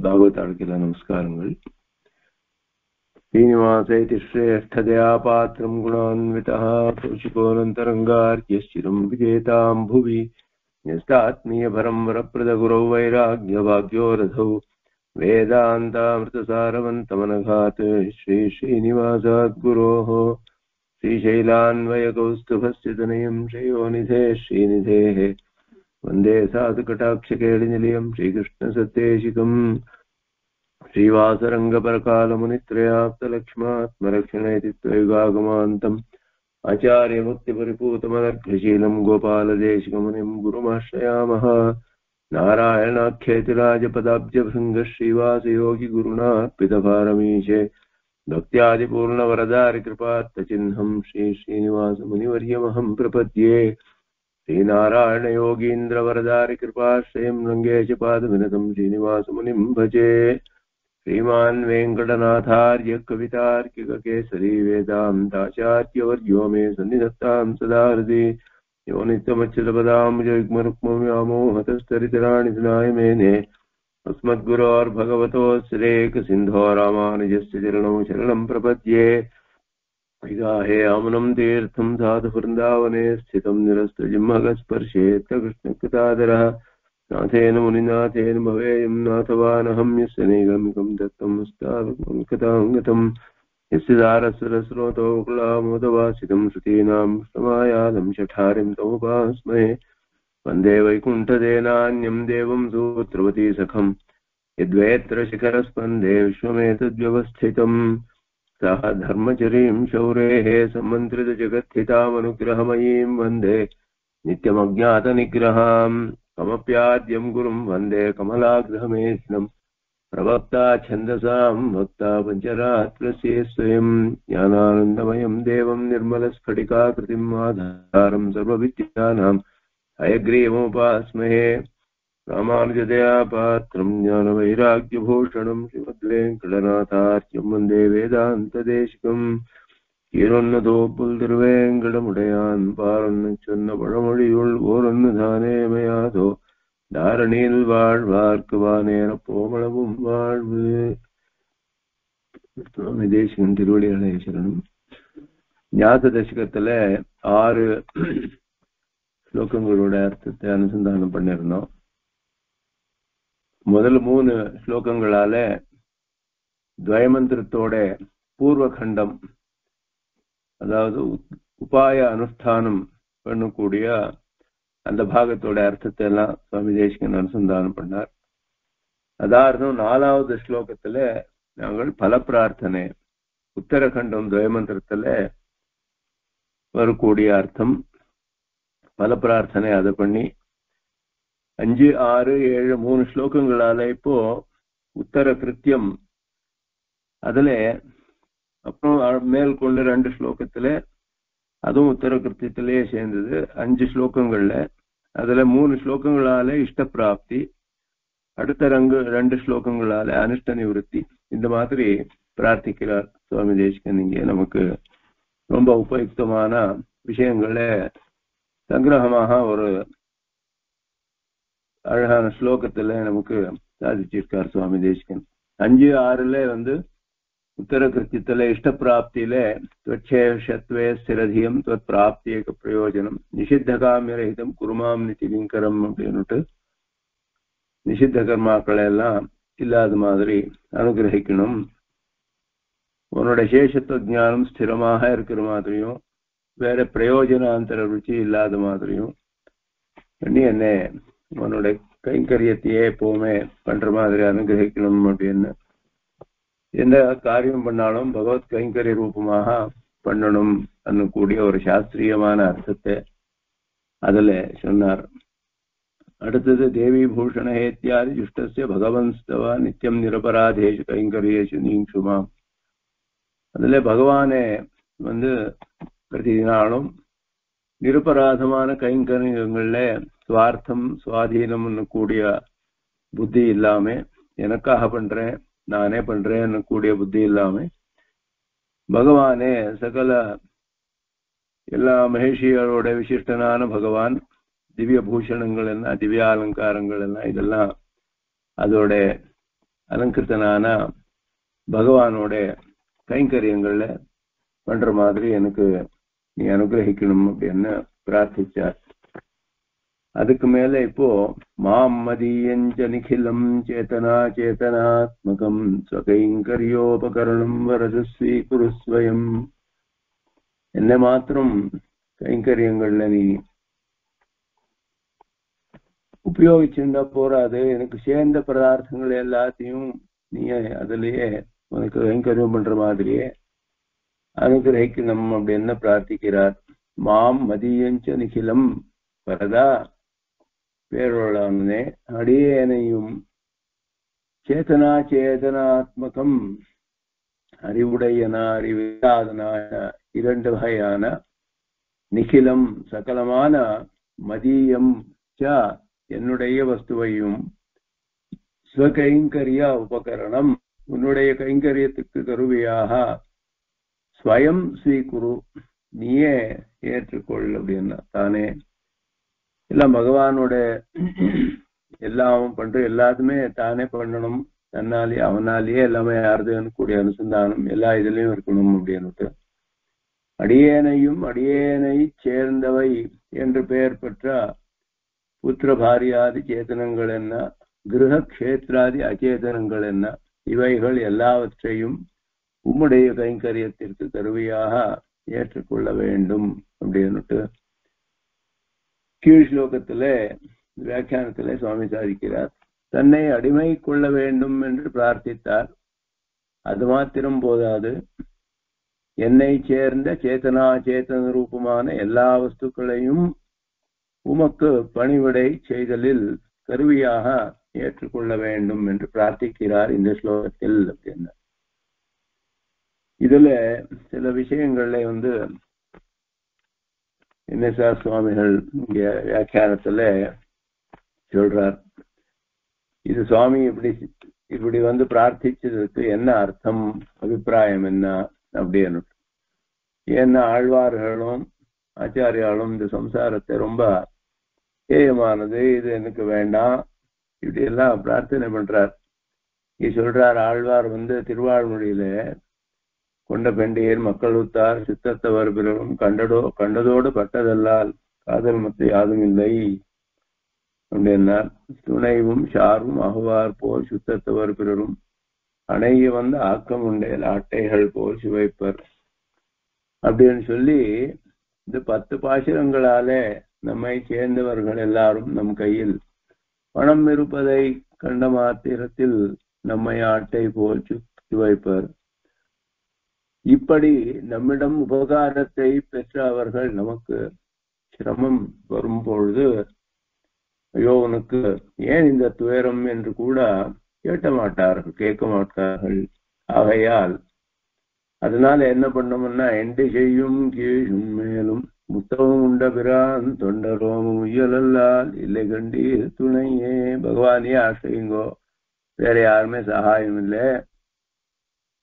باغتا نمسکل شرینی شریشتیا پات گرچکار چیتتامس پہد گرو ویگیہ ویدا سارت ماتنیو گرو شریشلاد वन्दे साधुकटाक्षकेलिनिलयम् श्रीकृष्णसत्तेशिकम् श्रीवासरङ्गपरकालमुनित्रयाप्तलक्ष्मात्मरक्षणेति त्वयुगागमान्तम् आचार्यमुक्तिपरिपूतमनर्घशीलम् गोपालदेशिकमुनिम् गुरुमाश्रयामः नारायणाख्येतिराजपदाब्जभृङ्गः श्रीवासयोगिगुरुणार्पितभारमीशे भक्त्यादिपूर्णवरदारिकृपात्तचिह्नम् श्रीश्रीनिवासमुनिवर्यमहम् प्रपद्ये श्रीनारायणयोगीन्द्रवरदारिकृपाश्रयम् रङ्गे च पादविनतम् श्रीनिवासमुनिम् भजे श्रीमान् वेङ्कटनाथार्य कवितार्किककेसरी वेदान्ताचार्यवर्यो मे सन्निधत्ताम् सदा हृदि यो नित्यमच्युतपदाम्बुजयुग्मरुक्मव्यामोहतस्तरितराणि सुनाय मेने अस्मद्गुरोर्भगवतोऽस्रेकसिन्धो रामानुजस्य चरणौ शरणम् प्रपद्ये विगाहे अमुनम् तीर्थम् साधुवृन्दावने स्थितम् निरस्तजिह्मगस्पर्शेत्त कृष्णकृतादरः नाथेन मुनिनाथेन भवेयम् नाथवानहं यस्य नैगमिकम् दत्तमस्तावकताङ्गतम् यस्य दारसरस्रोतो कुलामोदवासितम् श्रुतीनाम् समायादम् शठारिम् तमुपास्महे वन्दे वैकुण्ठदेनान्यम् देवम् सूत्रवती सखम् यद्वेत्र शिखरस्पन्दे विश्वमेतद्व्यवस्थितम् सः धर्मचरीम् शौरेः सम्मन्त्रितजगत्थितामनुग्रहमयीम् वन्दे नित्यमज्ञातनिग्रहाम् कमप्याद्यम् गुरुम् वन्दे कमलाग्रहमेष्णम् प्रवक्ता छन्दसाम् भक्ता पञ्चरात्रस्य स्वयम् ज्ञानानन्दमयम् देवम् निर्मलस्फटिकाकृतिम् आधारम् सर्वविद्यानाम् हयग्रीवमुपास्महे रामानुजदया पात्रम् ज्ञानवैराग्यभूषणम् श्रीमद्वेङ्कटनाथार्यम् वन्दे वेदान्तदेशिकम् ஈரொன்னதோ புல் திருவேங்கடமுடையான் பாரொன்னு சொன்ன பழமொழியுள் ஓரொன்னு தானேமையாதோ தாரணியில் வாழ்வார்க்கு வானேர போமளவும் வாழ்வு சுவாமி தேசிகன் திருவடிகளை சரணம் ஞாத தசகத்துல ஆறு ஸ்லோகங்களோட அர்த்தத்தை அனுசந்தானம் பண்ணிருந்தோம் முதல் மூணு ஸ்லோகங்களால துவயமந்திரத்தோட பூர்வகண்டம் அதாவது உபாய அனுஷ்டானம் பண்ணக்கூடிய அந்த பாகத்தோட அர்த்தத்தை எல்லாம் சுவாமி தேசிகன் அனுசந்தானம் பண்ணார். அதார்த்தம் நாலாவது ஸ்லோகத்துல நாங்கள் பல பிரார்த்தனை உத்தரகண்டம் துவயமந்திரத்துல வரக்கூடிய அர்த்தம் பல பிரார்த்தனை அதை பண்ணி அஞ்சு ஆறு ஏழு மூணு ஸ்லோகங்களால இப்போ உத்தர கிருத்தியம் அதுல அப்புறம் மேல் கொண்டு ரெண்டு ஸ்லோகத்துல அதுவும் உத்தர கிருத்தியத்திலேயே சேர்ந்தது. அஞ்சு ஸ்லோகங்கள்ல அதுல மூணு ஸ்லோகங்களால இஷ்ட பிராப்தி அடுத்த ரங்கு ரெண்டு ஸ்லோகங்களால அனுஷ்ட நிவൃத்தி இந்த மாதிரி பிரார்த்திக்கிறார் சுவாமி தேசிகன். இங்கே நமக்கு ரொம்ப உபயுக்தமான விஷயங்களை சங்கிரகமாக ஒரு அழகான ஸ்லோகத்துல நமக்கு சாதிச்சிருக்கார் சுவாமி தேசிகன் அஞ்சு ஆறுல வந்து உத்தர கிருத்தியத்துல இஷ்ட பிராப்தியில துவச்சேஷத்வே ஸ்திரதியம் துவத் பிராப்தியக பிரயோஜனம். நிஷித்த காமியரகிதம் குருமாம் நிதிலிங்கரம் அப்படின்னுட்டு நிஷித்த கர்மாக்களை எல்லாம் இல்லாத மாதிரி அனுகிரகிக்கணும். உன்னோட சேஷத்துவ ஜானம் ஸ்திரமாக இருக்கிற மாதிரியும் வேற பிரயோஜனாந்தர ருச்சி இல்லாத மாதிரியும். பண்ணி என்ன உன்னோட கைங்கரியத்தையே எப்பவுமே பண்ற மாதிரி அனுகிரகிக்கணும் அப்படின்னு. எந்த காரியம் பண்ணாலும் பகவத் கைங்கரிய ரூபமாக பண்ணணும் கூடிய ஒரு சாஸ்திரியமான அர்த்தத்தை அதுல சொன்னார். அடுத்தது தேவி பூஷண ஏத்தியாதி ஜுஷ்டசிய பகவன்ஸ்தவா நித்தியம் நிரபராதேஷு கைங்கரியேஷு நீங்குமாம் அதுல பகவானே வந்து பிரதி நாளும் நிரபராதமான கைங்கரியங்கள்ல சுவார்த்தம் சுவாதீனம்னு கூடிய புத்தி இல்லாம எனக்காக பண்றேன் நானே பண்றேன்னு கூடிய புத்தி இல்லாம பகவானே சகல எல்லா மகேஷிகளோட விசிஷ்டனான பகவான் திவ்ய பூஷணங்கள் எல்லாம் திவ்ய அலங்காரங்கள் எல்லாம் இதெல்லாம் அதோட அலங்கிருத்தனான பகவானோட கைங்கரியங்கள்ல பண்ற மாதிரி எனக்கு நீ அனுகிரகிக்கணும் அப்படின்னு பிரார்த்திச்சார். அதுக்கு மேல இப்போ மாம் மதியஞ்ச நிகிலம் சேதனா சேதனாத்மகம் ஸ்வகைங்கரியோபகரணம் வரது ஸ்வீகுருஸ்வயம் என்ன மாத்திரம் கைங்கரியங்கள்ல நீ உபயோகிச்சிருந்தா போறாது. எனக்கு சேர்ந்த பதார்த்தங்கள் எல்லாத்தையும் நீ அதுலயே உனக்கு கைங்கரியம் பண்ற மாதிரியே அனுகிரகிக்கணும் அப்படின்னு பிரார்த்திக்கிறார். மாம் மதியஞ்ச நிகிலம் வரதா? பேரோளானே அடியேனையும் சேதனா சேதனாத்மகம் அறிவுடையன அறிவில்லாதனான இரண்டு வகையான நிகிலம் சகலமான மதியம் ச என்னுடைய வஸ்துவையும் ஸ்வகைங்கரிய உபகரணம் உன்னுடைய கைங்கரியத்துக்கு கருவியாக ஸ்வயம் ஸ்வீகுரு நீயே ஏற்றுக்கொள் அப்படின்னா தானே எல்லாம் பகவானோட எல்லாம் பண்ற எல்லாத்துமே தானே பண்ணணும். தன்னாலேயே அவனாலேயே எல்லாமே யாருதுன்னு கூடிய அனுசந்தானம் எல்லா இதுலயும் இருக்கணும் அப்படின்னுட்டு. அடியேனையும் அடியேனை சேர்ந்தவை என்று பெயர் பெற்ற புத்திர பாரியாதி சேதனங்கள் என்ன? கிரக கஷேத்ராதி அச்சேதனங்கள் என்ன? இவைகள் எல்லாவற்றையும் உம்முடைய கைங்கரியத்திற்கு கருவியாக ஏற்றுக்கொள்ள வேண்டும் அப்படின்னுட்டு கீழ் ஸ்லோகத்திலே வியாக்கியானத்திலே சுவாமி சாதிக்கிறார் தன்னை அடிமை கொள்ள வேண்டும் என்று பிரார்த்தித்தார். அது மாத்திரம் போதாது. என்னை சேர்ந்த சேத்தனா சேத்தன ரூபமான எல்லா வஸ்துக்களையும் உமக்கு பணிவிடை செய்தலில் கருவியாக ஏற்றுக்கொள்ள வேண்டும் என்று பிரார்த்திக்கிறார் இந்த ஸ்லோகத்தில். அப்படின்னு. இதுல சில விஷயங்களை வந்து என்எஸ்ஆர் சுவாமிகள் இங்க வியாக்கியானத்தில் சொல்றார் இது சுவாமி இப்படி இப்படி வந்து பிரார்த்திச்சதுக்கு என்ன அர்த்தம்? அபிப்பிராயம் என்ன? அப்படின்னு. ஏன்னா ஆழ்வார்களும் ஆச்சாரியாலும் இந்த சம்சாரத்தை ரொம்ப ஏயமானது இது எனக்கு வேண்டாம். இப்படி எல்லாம் பிரார்த்தனை பண்றார். இது சொல்றார் ஆழ்வார் வந்து திருவாழ்மொழியில கொண்ட பெண்டியர் மக்களுத்தார் சித்தத்தவர் பிறரும் கண்டடோ கண்டதோடு பட்டதல்லால் காதல் மத்த யாதும் இல்லை அப்படின்னார் துணைவும் ஷாரும் அகுவார் போல் சுத்தத்தவர் பிறரும் அணைய வந்த ஆக்கம் உண்டேல் ஆட்டைகள் போல் சுவைப்பர். அப்படின்னு சொல்லி இந்த பத்து பாசுரங்களாலே நம்மை சேர்ந்தவர்கள் எல்லாரும் நம் கையில் பணம் இருப்பதை கண்ட மாத்திரத்தில் நம்மை ஆட்டை போல் சுவைப்பர். இப்படி நம்மிடம் உபகாரத்தை பெற்ற அவர்கள் நமக்கு சிரமம் வரும் பொழுது ஐயோ உனக்கு ஏன் இந்த துயரம் என்று கூட கேட்ட மாட்டார்கள் கேட்க மாட்டார்கள். ஆகையால் அதனால என்ன பண்ணோம்னா எண்டு செய்யும் கீழும் மேலும் முத்தமும் உண்ட பிரான் தொண்டரோமும் உயலல்லால் இல்லை கண்டி துணையே. பகவானே ஆசைங்கோ வேற யாருமே சகாயம் இல்லை.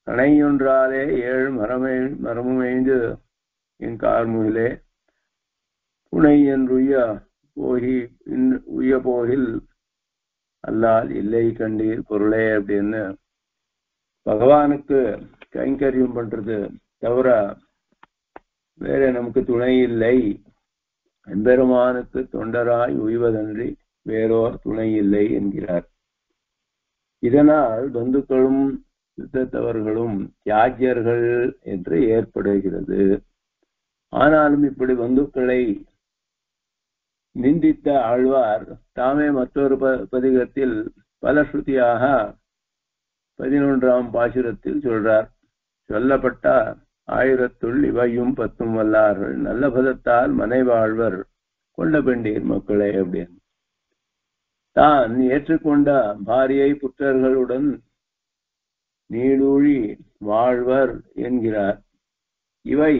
அணையொன்றாலே ஏழு மரமே மரமுமைந்து என் கார்முகிலே புனை என்றுய போகி உய போகில் அல்லால் இல்லை கண்டீர் பொருளே அப்படின்னு பகவானுக்கு கைங்கரியம் பண்றது தவிர வேற நமக்கு துணை இல்லை. எம்பெருமானுக்கு தொண்டராய் உய்வதன்றி வேறோர் துணை இல்லை என்கிறார். இதனால் பந்துக்களும் யுத்தத்தவர்களும் தியாகியர்கள் என்று ஏற்படுகிறது. ஆனாலும் இப்படி பந்துக்களை நிந்தித்த ஆழ்வார் தாமே மற்றொரு பதிகத்தில் பல ஸ்ருதியாக பதினொன்றாம் பாசுரத்தில் சொல்றார். சொல்லப்பட்ட ஆயிரத்துள் இவையும் பத்தும் வல்லார்கள். நல்ல பதத்தால் மனைவாழ்வர் கொண்ட பெண்டீர் மக்களே அப்படின்னு. தான் ஏற்றுக்கொண்ட பாரியை புற்றர்களுடன் நீடூழி வாழ்வர் என்கிறார். இவை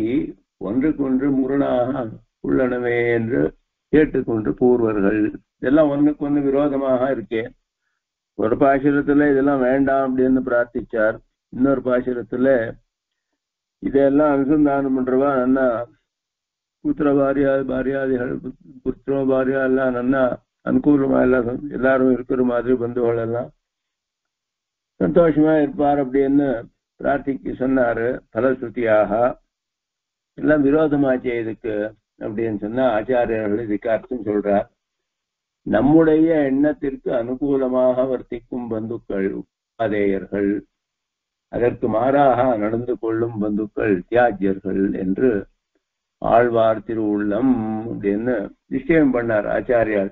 ஒன்றுக்கொன்று முரணாக உள்ளனவே என்று கேட்டுக்கொண்டு கூறுவர்கள். இதெல்லாம் ஒன்றுக்கு ஒன்று விரோதமாக இருக்கே. ஒரு பாசுரத்துல இதெல்லாம் வேண்டாம் அப்படின்னு பிரார்த்திச்சார். இன்னொரு பாசுரத்துல இதெல்லாம் அனுசந்தானம் பண்றவா நன்னா புத்திர பாரியா பாரியாதிகள் புத்திர பாரியா எல்லாம் நன்னா அனுகூலமா எல்லாம் எல்லாரும் இருக்கிற மாதிரி பந்துகள் எல்லாம் சந்தோஷமா இருப்பார் அப்படின்னு பிரார்த்திக்கு சொன்னாரு. பலஸ்ருதியாக. எல்லாம் விரோதமாச்சே இதுக்கு அப்படின்னு சொன்னா ஆச்சாரியர்கள் இதுக்கு அர்த்தம் சொல்றார். நம்முடைய எண்ணத்திற்கு அனுகூலமாக வர்த்திக்கும் பந்துக்கள் உபாதேயர்கள் அதற்கு மாறாக நடந்து கொள்ளும் பந்துக்கள் தியாஜ்யர்கள் என்று ஆழ்வார் திருவுள்ளம் அப்படின்னு நிச்சயம் பண்ணார் ஆச்சாரியார்.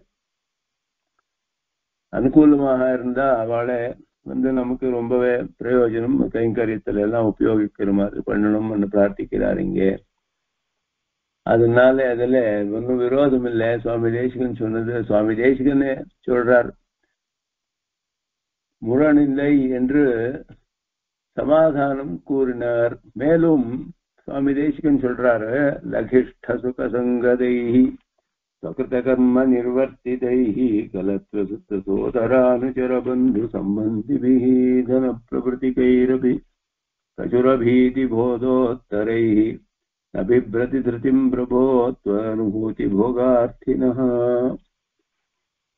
அனுகூலமாக இருந்தா அவளை வந்து நமக்கு ரொம்பவே பிரயோஜனம் கைங்கரியத்துல எல்லாம் உபயோகிக்கிற மாதிரி பண்ணணும்னு பிரார்த்திக்கிறார் இங்கே. அதனால அதுல ஒன்றும் விரோதம் இல்லை. சுவாமி தேசிகன் சொன்னது சுவாமி தேசிகனே சொல்றார் முரணில்லை என்று சமாதானம் கூறினார். மேலும் சுவாமி தேசிகன் சொல்றாரு லகிஷ்ட சுக சங்கதை சகிருத கர்ம நிர்வர்த்திதை கலத்வ சுத்த சோதரானுச்சர பந்து சம்பந்திபி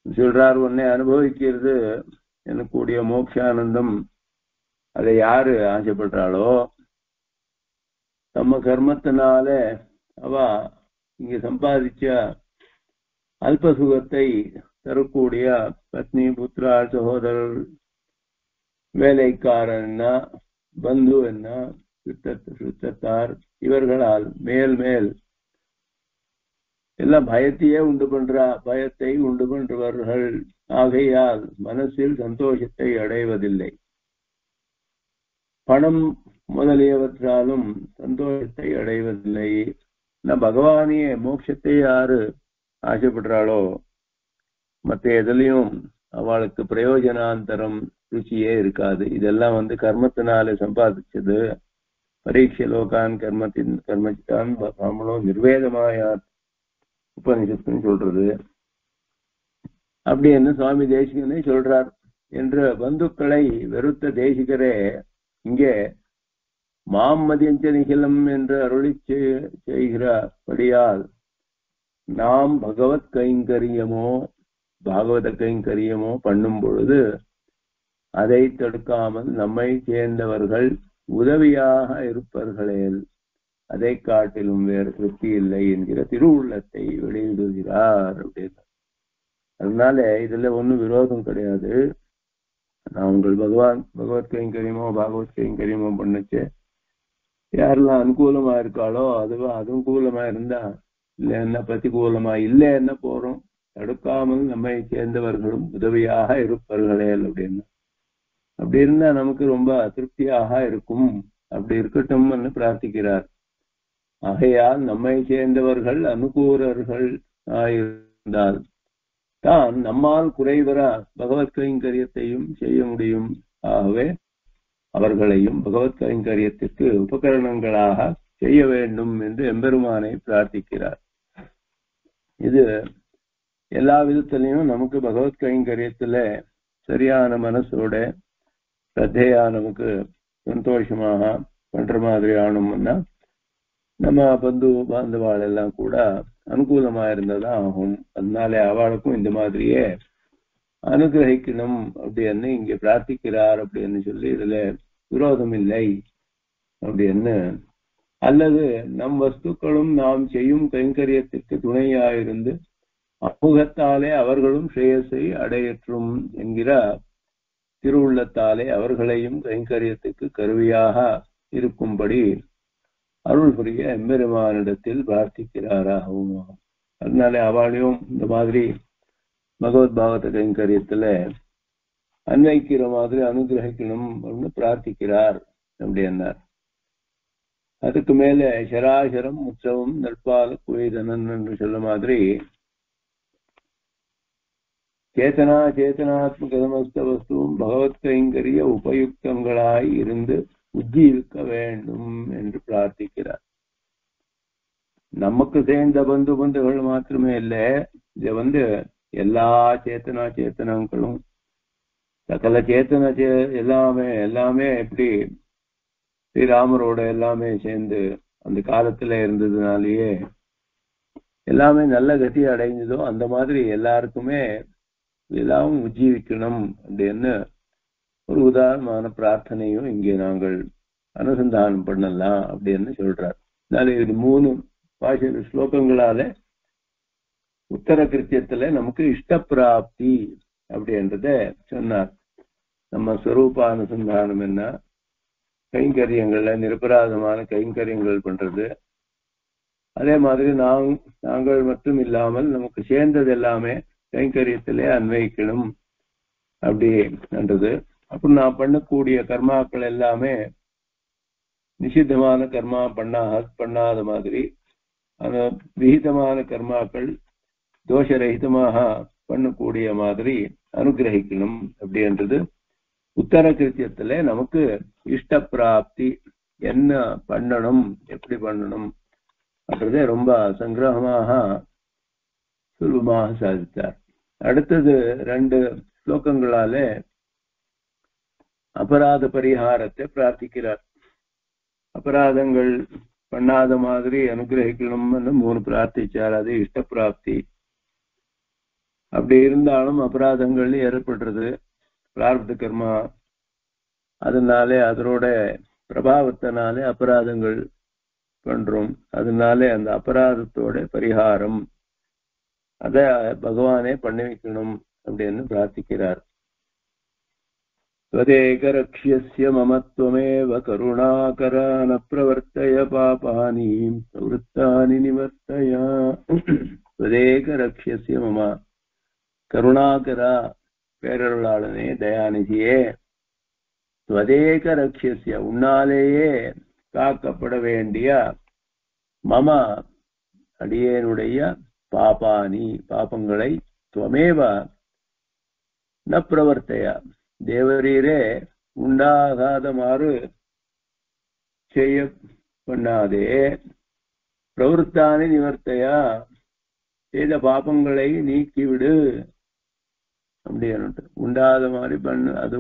சொல்றார் உன்னை அனுபவிக்கிறது எனக்கூடிய மோட்சானந்தம் அதை யாரு ஆசைப்படுறாளோ நம்ம கர்மத்தினால அவ இங்க சம்பாதிச்சா அல்ப சுகத்தை தரக்கூடிய பத்னி புத்திரா சகோதரர் வேலைக்காரன் என்ன பந்து என்ன சுத்தத்தார் இவர்களால் மேல் மேல். எல்லாம் பயத்தையே உண்டு பண்றா பயத்தை உண்டு பண்றவர்கள். ஆகையால் மனசில் சந்தோஷத்தை அடைவதில்லை. பணம் முதலியவற்றாலும் சந்தோஷத்தை அடைவதில்லை. பகவானியே மோட்சத்தை யாரு ஆசைப்படுறாளோ? மற்ற எதுலையும் அவளுக்கு பிரயோஜனாந்தரம் ருச்சியே இருக்காது. இதெல்லாம் வந்து கர்மத்தினால சம்பாதிச்சது. பரீட்சை லோகான் கர்மத்தின் கர்மத்தான் பிராமணம் நிர்வேதமாயார் உபனிஷத்துன்னு சொல்றது. அப்படி என்ன சுவாமி தேசிகனே சொல்றார் என்ற பந்துக்களை வெறுத்த தேசிகரே இங்கே மாம்மதியஞ்ச நிகிலம் என்று அருளி செய்கிறபடியால் நாம் பகவத் கைங்கரியமோ பாகவத கைங்கரியமோ பண்ணும் பொழுது அதை தடுக்காமல் நம்மை சேர்ந்தவர்கள் உதவியாக இருப்பார்களேல் அதை காட்டிலும் வேறு திருப்தி இல்லை என்கிற திருவுள்ளத்தை வெளியிடுகிறார் அப்படின்னு. அதனால இதுல ஒன்றும் விரோதம் கிடையாது. நான் உங்கள் பகவான் பகவத் கைங்கரியமோ பாகவத் கைங்கரியமோ பண்ணுச்சு. யாரெல்லாம் அனுகூலமா இருக்காளோ அதுவா அனுகூலமா இருந்தா இல்லைன்னா என்ன பிரதிகூலமா? இல்லை என்ன போறோம்? தடுக்காமல் நம்மை சேர்ந்தவர்களும் உதவியாக இருப்பார்களே அப்படின்னு. அப்படி இருந்தா நமக்கு ரொம்ப அதிருப்தியாக இருக்கும். அப்படி இருக்கட்டும்னு பிரார்த்திக்கிறார். ஆகையால் நம்மை சேர்ந்தவர்கள் அனுகூரர்கள் ஆயிருந்தால் தான் நம்மால் குறைவர பகவத் கைங்கரியத்தையும் செய்ய முடியும். ஆகவே அவர்களையும் பகவத் கைங்கரியத்திற்கு உபகரணங்களாக செய்ய வேண்டும் என்று எம்பெருமானை பிரார்த்திக்கிறார். இது எல்லா விதத்திலையும் நமக்கு பகவத் கைங்கரியத்துல சரியான மனசோட சத்தையா நமக்கு சந்தோஷமாக பண்ற மாதிரி ஆகணும்னா நம்ம பந்து பாந்தவாள் எல்லாம் கூட அனுகூலமா இருந்ததா ஆகும். அதனால அவளுக்கும் இந்த மாதிரியே அனுகிரகிக்கணும் அப்படின்னு இங்க பிரார்த்திக்கிறார் அப்படின்னு சொல்லி இதுல விரோதம் இல்லை அப்படின்னு அல்லது நம் வஸ்துக்களும் நாம் செய்யும் கைங்கரியத்திற்கு துணையாயிருந்து அமுகத்தாலே அவர்களும் ஸ்ரேயஸை அடையற்றும் என்கிறார். திருவுள்ளத்தாலே அவர்களையும் கைங்கரியத்துக்கு கருவியாக இருக்கும்படி அருள் புரிய எம்பெருமானிடத்தில் பிரார்த்திக்கிறாராகவும். அதனால அவளையும் இந்த மாதிரி பகவத் பாகவத கைங்கரியத்துல அன்வைக்கிற மாதிரி அனுகிரகிக்கணும் அப்படின்னு பிரார்த்திக்கிறார் அப்படி என்னார் அதுக்கு மேல சராசரம் உற்சவம் நற்பால குவைதனன் என்று சொல்ல மாதிரி சேத்தனா சேத்தனாத்மகமஸ்த வஸ்துவும் பகவத் கைங்கரிய உபயுக்தங்களாய் இருந்து உஜ்ஜீவிக்க வேண்டும் என்று பிரார்த்திக்கிறார். நமக்கு சேர்ந்த பந்து பந்துகள் மாத்திரமே இல்லை. இது வந்து எல்லா சேத்தனா சேத்தனங்களும் சகல சேத்தன சே எல்லாமே எல்லாமே எப்படி ஸ்ரீராமரோட எல்லாமே சேர்ந்து அந்த காலத்துல இருந்ததுனாலேயே எல்லாமே நல்ல கதி அடைஞ்சதோ அந்த மாதிரி எல்லாருக்குமே எல்லாம் உஜ்ஜீவிக்கணும் அப்படின்னு ஒரு உதாரணமான பிரார்த்தனையும் இங்கே நாங்கள் அனுசந்தானம் பண்ணலாம் அப்படின்னு சொல்றார். அதனால இது மூணு பாஷ ஸ்லோகங்களால உத்தர கிருத்தியத்துல நமக்கு இஷ்ட பிராப்தி அப்படின்றத சொன்னார். நம்ம ஸ்வரூப அனுசந்தானம் என்ன? கைங்கரியங்கள்ல நிரபராதமான கைங்கரியங்கள் பண்றது. அதே மாதிரி நாம் நாங்கள் மட்டும் இல்லாமல் நமக்கு சேர்ந்தது எல்லாமே கைங்கரியத்திலே அன்வைக்கணும் அப்படின்றது அப்புறம் நான் பண்ணக்கூடிய கர்மாக்கள் எல்லாமே நிஷித்தமான கர்மா பண்ணா பண்ணாத மாதிரி அந்த விகிதமான கர்மாக்கள் தோஷரகிதமாக பண்ணக்கூடிய மாதிரி அனுகிரகிக்கணும். அப்படின்றது உத்தர கிருத்தியத்துல நமக்கு இஷ்ட பிராப்தி என்ன பண்ணணும் எப்படி பண்ணணும் அப்படின்றதே ரொம்ப சங்கிரகமாக சுலபமாக சாதித்தார். அடுத்தது ரெண்டு ஸ்லோகங்களாலே அபராத பரிகாரத்தை பிரார்த்திக்கிறார். அபராதங்கள் பண்ணாத மாதிரி அனுகிரகிக்கணும்னு மூணு பிரார்த்திச்சார். அது இஷ்ட பிராப்தி அப்படி இருந்தாலும் அபராதங்கள் ஏற்படுறது. பிரார்த்த கர்மா அதனாலே அதனோட பிரபாவத்தினாலே அபராதங்கள் பண்றோம் அதனாலே அந்த அபராதத்தோட பரிகாரம் அத பகவானே பண்ணி வைக்கணும் அப்படின்னு பிரார்த்திக்கிறார் त्वदेकरक्ष्यस्य मम त्वमेव करुणाकर न प्रवर्तय पापानि प्रवृत्तानि निवर्तय त्वदेकरक्ष्यस्य मम கருணாகர பேரருளாளனே தயாநிதியே துவதேக ரக்ஷிய உன்னாலேயே காக்கப்பட வேண்டிய மம அடியேனுடைய பாபானி பாபங்களை துவமேவ ந பிரவர்த்தைய தேவரீரே உண்டாகாதமாறு செய்ய பண்ணாதே. பிரவருத்தானி நிவர்த்தையா? செய்த பாபங்களை நீக்கிவிடு. அப்படின்னு உண்டாத மாதிரி பண்ணு. அது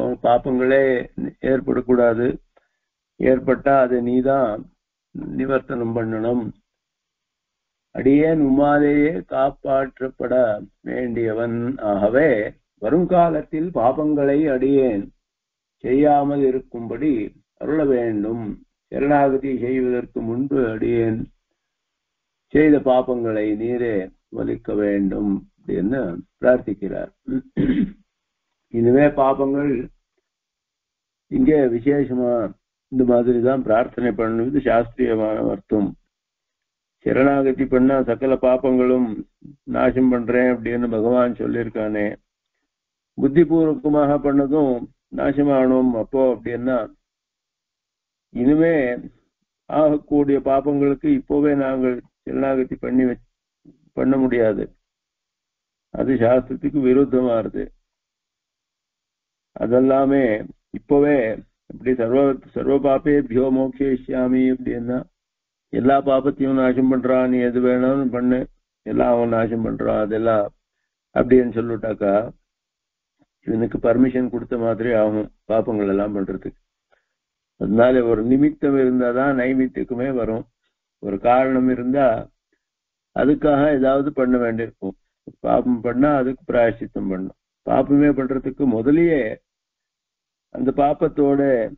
பாப்பங்களே ஏற்படக்கூடாது. ஏற்பட்டா அதை நீதான் நிவர்த்தனம் பண்ணணும். அடியேன் உமாலேயே காப்பாற்றப்பட வேண்டியவன். ஆகவே வருங்காலத்தில் பாபங்களை அடியேன். செய்யாமல் இருக்கும்படி அருள வேண்டும். சரணாகதி செய்வதற்கு முன்பு அடியேன். செய்த பாபங்களை நீரே வலிக்க வேண்டும். அப்படின்னு பிரார்த்திக்கிறார். இனிமே பாபங்கள் இங்கே விசேஷமா இந்த மாதிரி தான் பிரார்த்தனை பண்ணுவது சாஸ்திரியமான அர்த்தம். சரணாகதி பண்ணா சகல பாப்பங்களும் நாசம் பண்றேன் அப்படின்னு பகவான் சொல்லியிருக்கானே. புத்திபூர்வகமாக பண்ணதும் நாசமானோம் அப்போ அப்படின்னா இனிமே ஆகக்கூடிய பாப்பங்களுக்கு இப்போவே நாங்கள் சரணாகதி பண்ணி பண்ண முடியாது. அது சாஸ்திரத்துக்கு விருத்தமாறுது அதெல்லாமே இப்பவே இப்படி சர்வ சர்வ பாப்பே பியோ மோக்ஷியாமி அப்படின்னா எல்லா பாப்பத்தையும் நாசம் பண்றான் நீ எது வேணாலும் பண்ணு எல்லாம் அவன் நாசம் பண்றான் அதெல்லாம் அப்படின்னு சொல்லிட்டாக்கா இவனுக்கு பர்மிஷன் கொடுத்த மாதிரி ஆகும் பாப்பங்கள் எல்லாம் பண்றதுக்கு. அதனால ஒரு நிமித்தம் இருந்தாதான் நைமித்துக்குமே வரும். ஒரு காரணம் இருந்தா அதுக்காக ஏதாவது பண்ண வேண்டியிருக்கும். பாபம் பண்ணா அதுக்கு பிராயசித்தம் பண்ணும். பாப்பமே பண்றதுக்கு முதலியே அந்த பாப்பத்தோட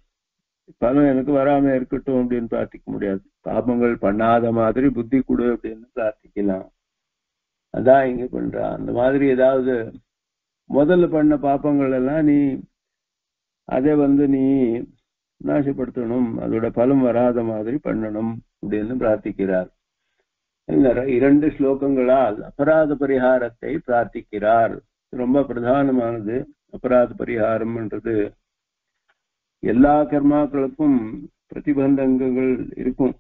பலம் எனக்கு வராம இருக்கட்டும் அப்படின்னு பிரார்த்திக்க முடியாது. பாபங்கள் பண்ணாத மாதிரி புத்தி கொடு அப்படின்னு பிரார்த்திக்கலாம். அதான் இங்க பண்றா. அந்த மாதிரி ஏதாவது முதல்ல பண்ண பாப்பங்கள் எல்லாம் நீ அதை வந்து நீ நாசப்படுத்தணும். அதோட பலம் வராத மாதிரி பண்ணணும் அப்படின்னு பிரார்த்திக்கிறார். இரண்டு ஸ்லோகங்களால் அபராத பரிகாரத்தை பிரார்த்திக்கிறார். ரொம்ப பிரதானமானது. அபராத பரிகாரம்ன்றது. எல்லா கர்மாக்களுக்கும் பிரதிபந்தங்கள் இருக்கும்.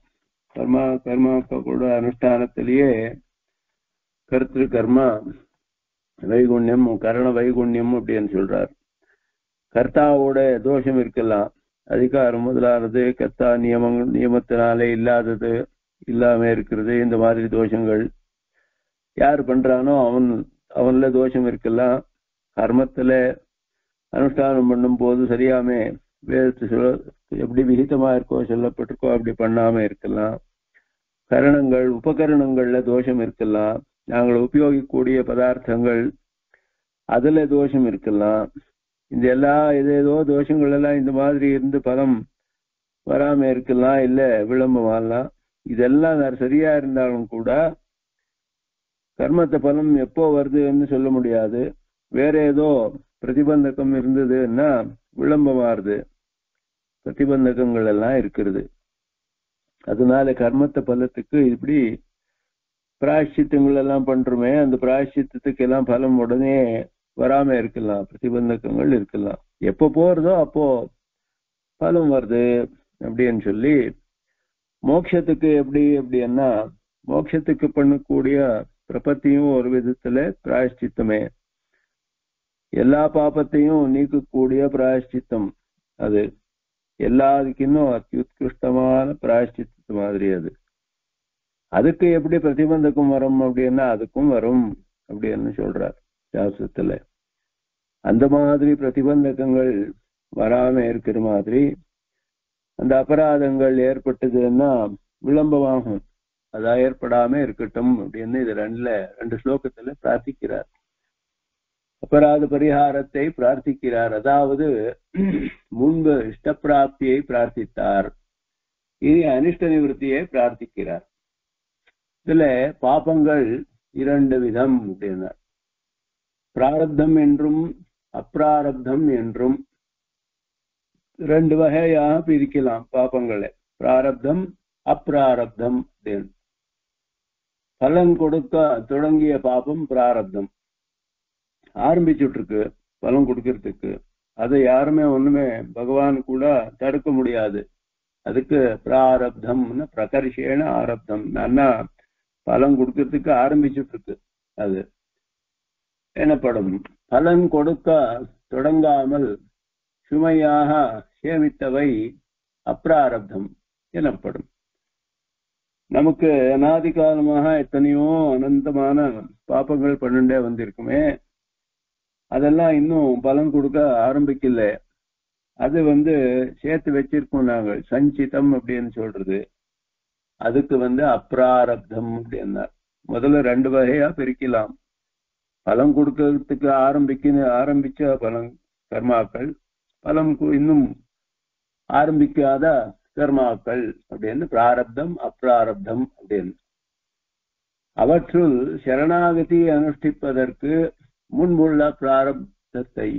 கர்மா கர்மாக்களோட அனுஷ்டானத்திலேயே கருத்து கர்மா வைகுண்யம் கரண வைகுண்யம் அப்படின்னு சொல்றார். கர்த்தாவோட தோஷம் இருக்கலாம். அதிகாரம் முதலானது கர்த்தா நியமங்கள் நியமத்தினாலே இல்லாதது இல்லாம இருக்கிறது இந்த மாதிரி தோஷங்கள். யார் பண்றானோ அவன் அவன்ல தோஷம் இருக்கலாம் கர்மத்துல அனுஷ்டானம் பண்ணும் போது சரியாம வேதத்து சொல்ல எப்படி விகிதமா இருக்கோ சொல்லப்பட்டிருக்கோ அப்படி பண்ணாம இருக்கலாம். கரணங்கள் உபகரணங்கள்ல தோஷம் இருக்கலாம் நாங்கள் உபயோகிக்கக்கூடிய பதார்த்தங்கள் அதுல தோஷம் இருக்கலாம். இந்த எல்லா ஏதேதோ தோஷங்கள் எல்லாம் இந்த மாதிரி இருந்து பலம் வராம இருக்கலாம் இல்ல விளம்பமாலாம் இதெல்லாம் சரியா இருந்தாலும் கூட கர்மத்த பலம் எப்போ வருதுன்னு சொல்ல முடியாது. வேற ஏதோ பிரதிபந்தகம் இருந்ததுன்னா விளம்பமாறுது பிரதிபந்தகங்கள் எல்லாம் இருக்கிறது. அதனால கர்மத்த பலத்துக்கு இப்படி பிராயஷ்சித்தங்கள் எல்லாம் பண்றோமே அந்த பிராயஷ்சித்தத்துக்கு எல்லாம் பலம் உடனே வராம இருக்கலாம். பிரதிபந்தகங்கள் இருக்கலாம். எப்போ போறதோ அப்போ பலம் வருது அப்படின்னு சொல்லி மோட்சத்துக்கு எப்படி அப்படின்னா மோட்சத்துக்கு பண்ணக்கூடிய பிரபத்தியும் ஒரு விதத்துல பிராயஷ்சித்தமே எல்லா பாப்பத்தையும் நீக்கக்கூடிய பிராயஷ்சித்தம் அது. எல்லாத்துக்கின்னும் அத்தியுத்கிருஷ்டமான பிராயஷ்சித்த மாதிரி அது. அதுக்கு எப்படி பிரதிபந்தக்கும் வரும் அப்படின்னா அதுக்கும் வரும் அப்படின்னு சொல்றார் சாஸ்திரத்துல. அந்த மாதிரி பிரதிபந்தகங்கள் வராம இருக்கிற மாதிரி அந்த அபராதங்கள் ஏற்பட்டதுன்னா விளம்பமாகும் அதா ஏற்படாம இருக்கட்டும் அப்படின்னு இது ரெண்டுல ரெண்டு ஸ்லோகத்துல பிரார்த்திக்கிறார். அபராத பரிகாரத்தை பிரார்த்திக்கிறார். அதாவது முன்பு இஷ்டப்பிராப்தியை பிரார்த்தித்தார். இனி அனிஷ்ட நிவர்த்தியை பிரார்த்திக்கிறார். இதுல பாபங்கள் இரண்டு விதம் அப்படின்னார். பிராரப்தம் என்றும் அப்பிராரப்தம் என்றும் ரெண்டு வகையாக பிரிக்கலாம் பாபங்களை பிராரப்தம் அப்பிராரப்தம் அப்படின்னு பலன் கொடுக்க தொடங்கிய பாபம் பிராரப்தம். ஆரம்பிச்சுட்டு இருக்கு பலன் கொடுக்கறதுக்கு. அதை யாருமே ஒண்ணுமே பகவான் கூட தடுக்க முடியாது. அதுக்கு பிராரப்தம்னு பிரகர்ஷேன ஆரப்தம். நல்லா பலன் கொடுக்கறதுக்கு ஆரம்பிச்சுட்டு இருக்கு அது. எனப்படும். பலன் கொடுக்க தொடங்காமல் சுமையாக சேமித்தவை அப்ராரப்தம் எனப்படும். நமக்கு அனாதி காலமாக எத்தனையோ அனந்தமான பாப்பங்கள் பன்னெண்டே வந்திருக்குமே. அதெல்லாம் இன்னும் பலன் கொடுக்க ஆரம்பிக்கல. அது வந்து சேர்த்து வச்சிருக்கோம் நாங்கள். சஞ்சிதம் அப்படின்னு சொல்றது. அதுக்கு வந்து அப்ராரப்தம் அப்படின்னா முதல்ல ரெண்டு வகையா பிரிக்கலாம். பலம் கொடுக்கறதுக்கு ஆரம்பிக்க ஆரம்பிச்ச பலம் கர்மாக்கள். பலம் இன்னும் ஆரம்பிக்காத கர்மாக்கள் அப்படின்னு பிராரப்தம் அப்பிராரப்தம் அப்படின்னு. அவற்றுள் சரணாகதி அனுஷ்டிப்பதற்கு முன்புள்ள பிராரப்தத்தை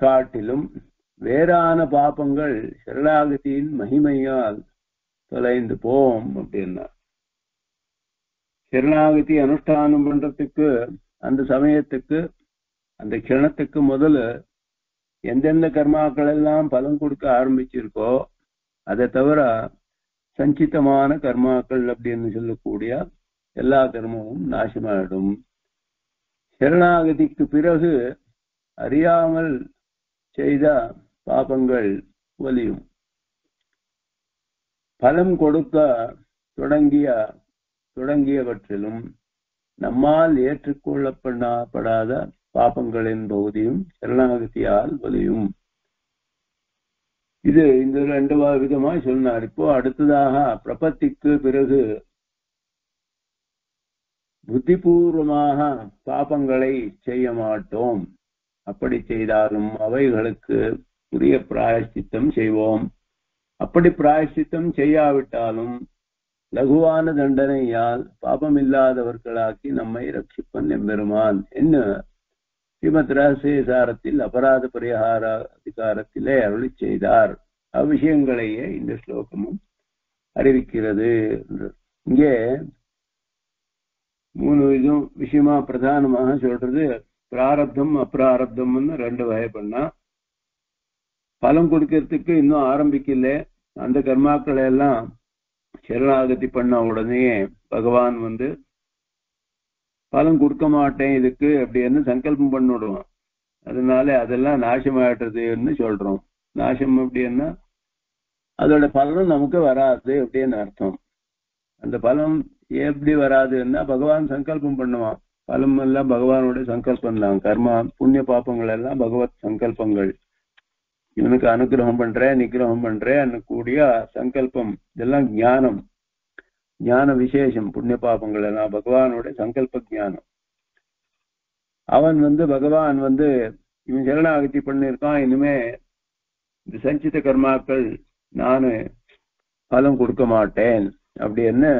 காட்டிலும் வேறான பாபங்கள் சரணாகதியின் மகிமையால் தொலைந்து போம் அப்படின்னா. சரணாகதி அனுஷ்டானம் பண்றதுக்கு அந்த சமயத்துக்கு அந்த க்ஷணத்துக்கு முதல்ல எந்தெந்த கர்மாக்கள் எல்லாம் பலன் கொடுக்க ஆரம்பிச்சிருக்கோ அதை தவிர சஞ்சித்தமான கர்மாக்கள் அப்படின்னு சொல்லக்கூடிய எல்லா கர்மமும் நாசமாயிடும். சரணாகதிக்கு பிறகு அறியாமல் செய்த பாபங்கள் வலியும். பலம் கொடுக்க தொடங்கிய தொடங்கியவற்றிலும் நம்மால் ஏற்றுக்கொள்ளப்படாத பாபங்களின் பகுதியும் சரணாகதியால் வலியும். இது இந்த ரெண்டு விதமா சொன்னார். இப்போ அடுத்ததாக பிரபத்திக்கு பிறகு புத்திபூர்வமாக பாபங்களை செய்ய மாட்டோம். அப்படி செய்தாலும் அவைகளுக்கு உரிய பிராயஷ்சித்தம் செய்வோம். அப்படி பிராயஷ்சித்தம் செய்யாவிட்டாலும் லகுவான தண்டனையால் பாபமில்லாதவர்களாக்கி நம்மை ரட்சிப்பன் எம்பெருமான். என்ன ஸ்ரீமத் ரகசியசாரத்தில் அபராத பரிகார அதிகாரத்திலே அருளி செய்தார். அவ்விஷயங்களையே இந்த ஸ்லோகமும் அறிவிக்கிறது இங்கே மூணு இதுவும் விஷயமா பிரதானமாக சொல்றது. பிராரப்தம் அப்பிராரப்தம்னு ரெண்டு வகை பண்ணா. பலம் கொடுக்கறதுக்கு இன்னும் ஆரம்பிக்கல. அந்த கர்மாக்களை எல்லாம் சரணாகதி பண்ண உடனே பகவான் வந்து பலன் கொடுக்க மாட்டேன் இதுக்கு அப்படின்னு சங்கல்பம் பண்ணிவிடுவான் அதனால அதெல்லாம் நாசமாயிடுறதுன்னு சொல்றோம். நாசம் அப்படின்னா அதோட பலனும் நமக்கு வராது அப்படின்னு அர்த்தம். அந்த பலம் எப்படி வராதுன்னா பகவான் சங்கல்பம் பண்ணுவான். பலம் எல்லாம் பகவானோட சங்கல்பம் தான். கர்மா புண்ணிய பாப்பங்கள் எல்லாம் பகவத் சங்கல்பங்கள். இவனுக்கு அனுகிரகம் பண்றேன் நிகிரகம் பண்றேன் கூடிய சங்கல்பம். இதெல்லாம் ஞானம். ஞான விசேஷம் புண்ணிய பாபங்கள் எல்லாம் பகவானோட சங்கல்ப ஞானம் அவன் வந்து பகவான் வந்து இவன் சரணாகதி பண்ணியிருக்கான் இனிமே இந்த சஞ்சித கர்மாக்கள் நானு பலம் கொடுக்க மாட்டேன். அப்படின்னு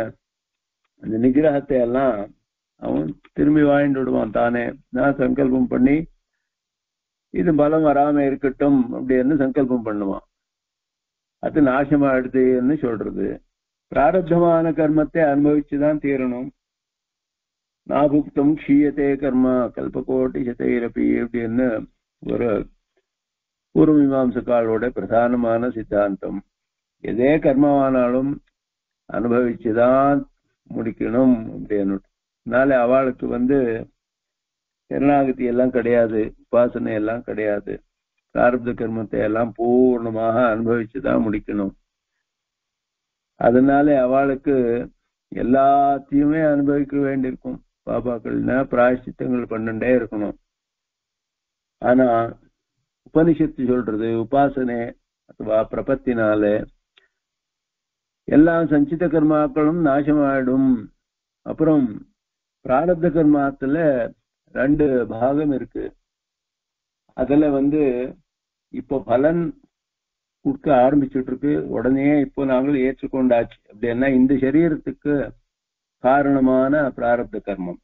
அந்த நிகிரகத்தை எல்லாம் அவன் திரும்பி வாழ்ந்து விடுவான் தானே. நான் சங்கல்பம் பண்ணி இது பலம் வராம இருக்கட்டும் அப்படின்னு சங்கல்பம் பண்ணுவான். அது நாசமா எடுத்துன்னு சொல்றது? பிராரப்தமான கர்மத்தை அனுபவிச்சுதான் தீரணும் நாபுக்தம் க்ஷீயத்தே கர்மா கல்பகோட்டி சதைரப்பி அப்படின்னு ஒரு பூர்வ பிரதானமான சித்தாந்தம் எதே கர்மமானாலும் அனுபவிச்சுதான் முடிக்கணும் அப்படின்னு அதனால அவளுக்கு வந்து சரணாகதி எல்லாம் கிடையாது உபாசனை எல்லாம் கிடையாது பிராரப்த கர்மத்தை எல்லாம் பூர்ணமாக அனுபவிச்சுதான் முடிக்கணும் அதனால அவளுக்கு எல்லாத்தையுமே அனுபவிக்க வேண்டியிருக்கும். பாபாக்கள்னா பிராயசித்தங்கள் பண்ணிட்டே இருக்கணும். ஆனா உபனிஷத்து சொல்றது உபாசனை அதுவா பிரபத்தினால எல்லா சஞ்சித கர்மாக்களும் நாசமாயிடும். அப்புறம் பிராரப்த கர்மாத்துல ரெண்டு பாகம் இருக்கு. அதுல வந்து இப்போ பலன் கொடுக்க ஆரம்பிச்சுட்டு இருக்கு உடனே இப்போ நாங்கள் ஏற்றுக்கொண்டாச்சு. அப்படின்னா இந்த சரீரத்துக்கு காரணமான பிராரப்த கர்மம்.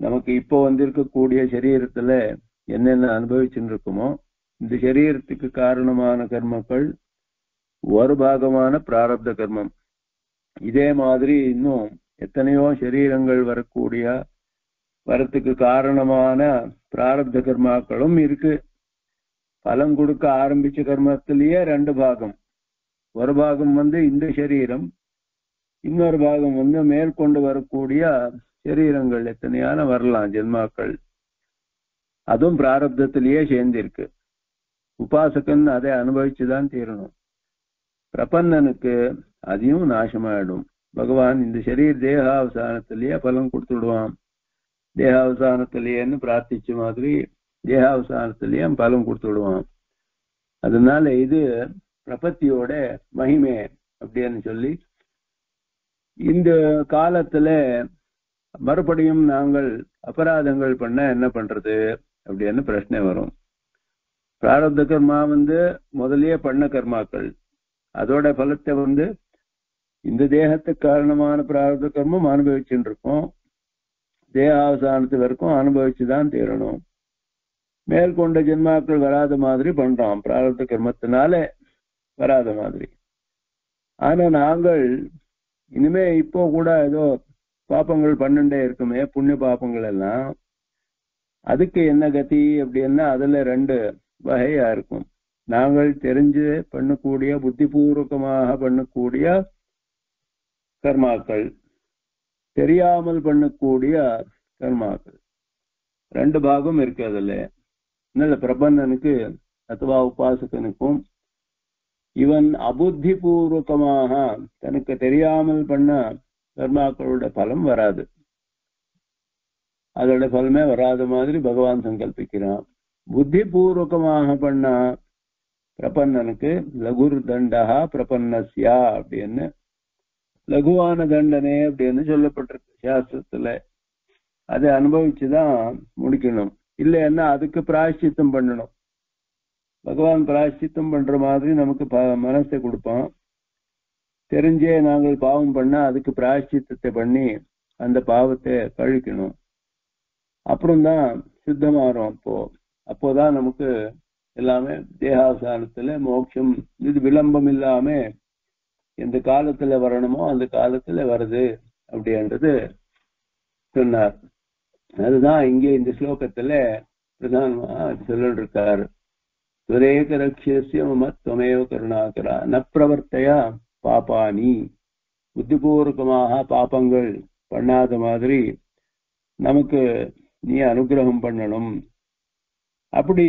நமக்கு இப்போ வந்திருக்கக்கூடிய சரீரத்துல என்னென்ன அனுபவிச்சுட்டு இருக்குமோ இந்த சரீரத்துக்கு காரணமான கர்மக்கள் ஒரு பாகமான பிராரப்த கர்மம். இதே மாதிரி இன்னும் எத்தனையோ சரீரங்கள் வரக்கூடிய வரத்துக்கு காரணமான பிராரப்த கர்மாக்களும் இருக்கு. பலம் கொடுக்க ஆரம்பிச்ச கர்மத்திலேயே ரெண்டு பாகம். ஒரு பாகம் வந்து இந்த சரீரம் இன்னொரு பாகம் வந்து மேற்கொண்டு வரக்கூடிய சரீரங்கள் எத்தனையான வரலாம் ஜென்மாக்கள். அதுவும் பிராரப்தத்திலேயே சேர்ந்திருக்கு. உபாசகன் அதை அனுபவிச்சுதான் தீரணும். பிரபன்னனுக்கு அதையும் நாசமாயிடும். பகவான் இந்த சரீர தேகாவசானத்திலேயே பலன் கொடுத்துடுவான் தேகாவசானத்திலேயேன்னு பிரார்த்திச்ச மாதிரி தேகாவசாரத்திலையும் பலம் கொடுத்து விடுவான். அதனால இது பிரபத்தியோட மகிமை அப்படின்னு சொல்லி இந்த காலத்துல மறுபடியும் நாங்கள் அபராதங்கள் பண்ண என்ன பண்றது அப்படின்னு பிரச்சனை வரும். பிராரப்த கர்மா வந்து முதல்லயே பண்ண கர்மாக்கள். அதோட பலத்தை வந்து இந்த தேகத்துக்கு காரணமான பிராரப்த கர்மம் அனுபவிச்சுட்டு இருக்கோம். தேகாவசானத்து வரைக்கும் அனுபவிச்சுதான் தீரணும். மேற்கொண்ட ஜென்மாக்கள் வராத மாதிரி பண்றோம். பிராரப்த கர்மத்தினால வராத மாதிரி. ஆனா நாங்கள் இனிமே இப்போ கூட ஏதோ பாப்பங்கள் பன்னெண்டே இருக்குமே புண்ணிய பாப்பங்கள் எல்லாம். அதுக்கு என்ன கதி அப்படின்னா அதுல ரெண்டு வகையா இருக்கும். நாங்கள் தெரிஞ்சு பண்ணக்கூடிய புத்திபூர்வகமாக பண்ணக்கூடிய கர்மாக்கள் தெரியாமல் பண்ணக்கூடிய கர்மாக்கள். ரெண்டு பாகம் இருக்கு அதுல. நல்ல பிரபந்தனுக்கு அத்துவா உபாசகனுக்கும் இவன் அபுத்தி பூர்வகமாக தனக்கு தெரியாமல் பண்ண கர்மாக்களோட பலம் வராது. அதோட பலமே வராத மாதிரி பகவான் சங்கல்பிக்கிறான். புத்தி பூர்வகமாக பண்ண பிரபன்னனுக்கு லகுர் தண்டா பிரபன்னஸ்யா அப்படின்னு லகுவான தண்டனை அப்படின்னு சொல்லப்பட்டிருக்கு. சாஸ்திரத்துல அதை அனுபவிச்சுதான் முடிக்கணும். இல்லைன்னா அதுக்கு பிராயஷ்சித்தம் பண்ணணும். பகவான் பிராயஷ்சித்தம் பண்ற மாதிரி நமக்கு மனசை கொடுப்பான். தெரிஞ்சே நாங்கள் பாவம் பண்ணா அதுக்கு பிராயஷ்சித்தத்தை பண்ணி அந்த பாவத்தை கழிக்கணும். அப்புறம்தான் சுத்தமாறும் அப்போ. அப்போதான் நமக்கு எல்லாமே தேகாவசானத்துல மோட்சம் இது விளம்பம் இல்லாம எந்த காலத்துல வரணுமோ அந்த காலத்துல வருது அப்படின்றது சொன்னார். அதுதான் இங்கே இந்த ஸ்லோகத்துல பிரதானமா சொல்லிட்டு இருக்காரு துரேக ரக்ஷிய மம துவமேவ கருணாகரா ந பிரவர்த்தையா பாப்பானி புத்திபூர்வகமாக பாப்பங்கள் பண்ணாத மாதிரி நமக்கு நீ அனுகிரகம் பண்ணணும். அப்படி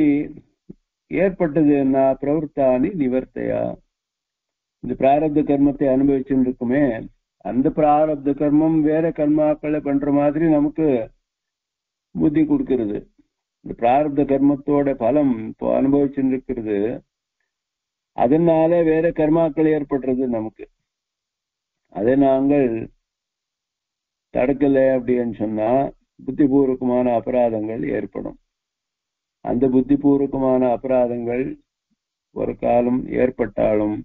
ஏற்பட்டது என்ன? பிரவர்த்தானி நிவர்த்தையா. இந்த பிராரப்த கர்மத்தை அனுபவிச்சுருக்குமே அந்த பிராரப்த கர்மம் வேற கர்மாக்களை பண்ற மாதிரி நமக்கு புத்தி கொடுக்கிறது. இந்த பிரார்த்த கர்மத்தோட பலம் இப்போ அனுபவிச்சுட்டு இருக்கிறது அதனால வேற கர்மாக்கள் ஏற்படுறது நமக்கு. அதை நாங்கள் தடுக்கல அப்படின்னு சொன்னா புத்திபூர்வகமான அபராதங்கள் ஏற்படும். அந்த புத்திபூர்வகமான அபராதங்கள் ஒரு காலம் ஏற்பட்டாலும்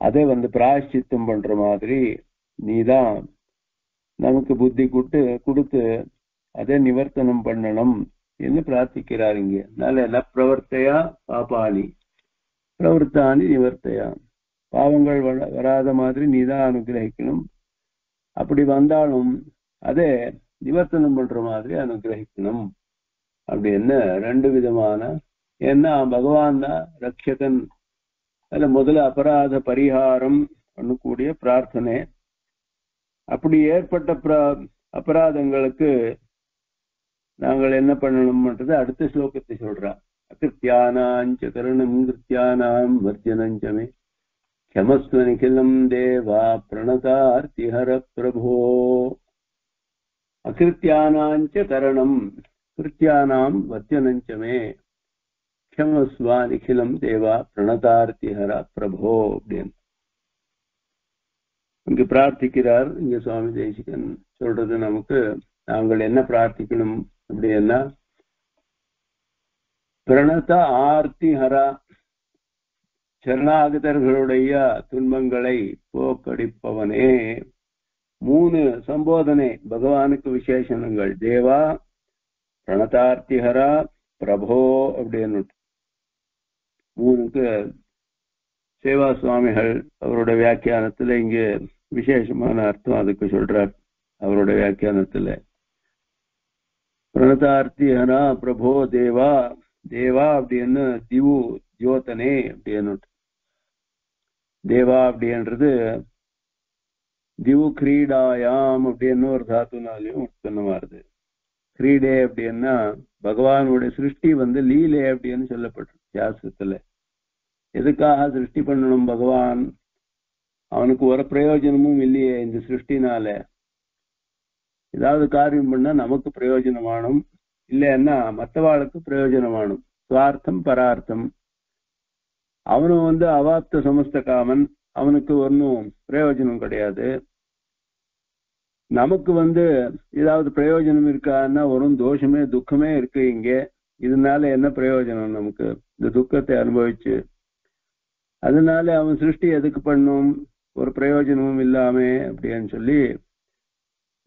அதை வந்து பிராயஷ்சித்தம் பண்ற மாதிரி நீதான் நமக்கு புத்தி கொடுத்து கொடுத்து அதை நிவர்த்தனம் பண்ணணும். என்று பிரார்த்திக்கிறார் இங்க? அதனால என்ன பிரவர்த்தையா பாபானி. பிரவர்த்தானி நிவர்த்தையா. பாவங்கள் வராத மாதிரி நீதான் அனுகிரகிக்கணும். அப்படி வந்தாலும் அதை நிவர்த்தனம் பண்ற மாதிரி அனுகிரகிக்கணும். அப்படின்னு ரெண்டு விதமான. ஏன்னா பகவான் தான் ரட்சகன். அதுல முதல்ல அபராத பரிகாரம் பண்ணக்கூடிய பிரார்த்தனை. அப்படி ஏற்பட்ட அபராதங்களுக்கு நாங்கள் என்ன பண்ணணும்ன்றது அடுத்த ஸ்லோகத்தை சொல்றான் அகிருத்தியானாஞ்ச கருணம் கிருத்தியானாம் வர்ஜனஞ்சமே க்ஷமஸ்வ நிகிலம் தேவா பிரணதார்த்திஹர பிரபோ. அகிருத்தியானாஞ்ச கரணம் கிருத்தியானாம் வர்ஜனஞ்சமே க்ஷமஸ்வா நிகிலம் தேவா பிரணதார்த்திஹர பிரபோ அப்படின்னு. இங்கு பிரார்த்திக்கிறார் இங்க சுவாமி தேசிகன். சொல்றது நமக்கு நாங்கள் என்ன பிரார்த்திக்கணும்? அப்படி என்ன? பிரணத ஆர்த்தி ஹரா சரணாகதர்களுடைய துன்பங்களை போக்கடிப்பவனே. மூணு சம்போதனை பகவானுக்கு விசேஷணங்கள். தேவா பிரணதார்த்திஹரா பிரபோ அப்படின்னு மூணுக்கு சேவா சுவாமிகள் அவரோட வியாக்கியானத்துல இங்கு விசேஷமான அர்த்தம் அதுக்கு சொல்றார். அவரோட வியாக்கியானத்துல. பிரணதார்த்திஹரா பிரபோ தேவா தேவா அப்படின்னு திவு ஜோதனே அப்படின்னு தேவா அப்படின்றது திவு கிரீடாயாம் அப்படின்னு ஒரு தாத்துனாலையும் உற்பத்தமா கிரீடே அப்படின்னா பகவானுடைய சிருஷ்டி வந்து லீலே அப்படின்னு சொல்லப்பட்டிருக்கு சாஸ்திரத்துல. எதுக்காக சிருஷ்டி பண்ணணும் பகவான்? அவனுக்கு ஒரு பிரயோஜனமும் இல்லையே இந்த சிருஷ்டினால. ஏதாவது காரியம் பண்ணா நமக்கு பிரயோஜனமானும் இல்லைன்னா மற்றவாளுக்கு பிரயோஜனமானும். சுவார்த்தம் பரார்த்தம். அவனும் வந்து அவாப்த சமஸ்த காமன் அவனுக்கு ஒன்றும் பிரயோஜனம் கிடையாது. நமக்கு வந்து ஏதாவது பிரயோஜனம் இருக்கான்னா வரும் தோஷமே துக்கமே இருக்கு இங்கே. இதனால என்ன பிரயோஜனம் நமக்கு? இந்த துக்கத்தை அனுபவிச்சு. அதனால அவன் சிருஷ்டி எதுக்கு பண்ணும்? ஒரு பிரயோஜனமும் இல்லாம அப்படின்னு சொல்லி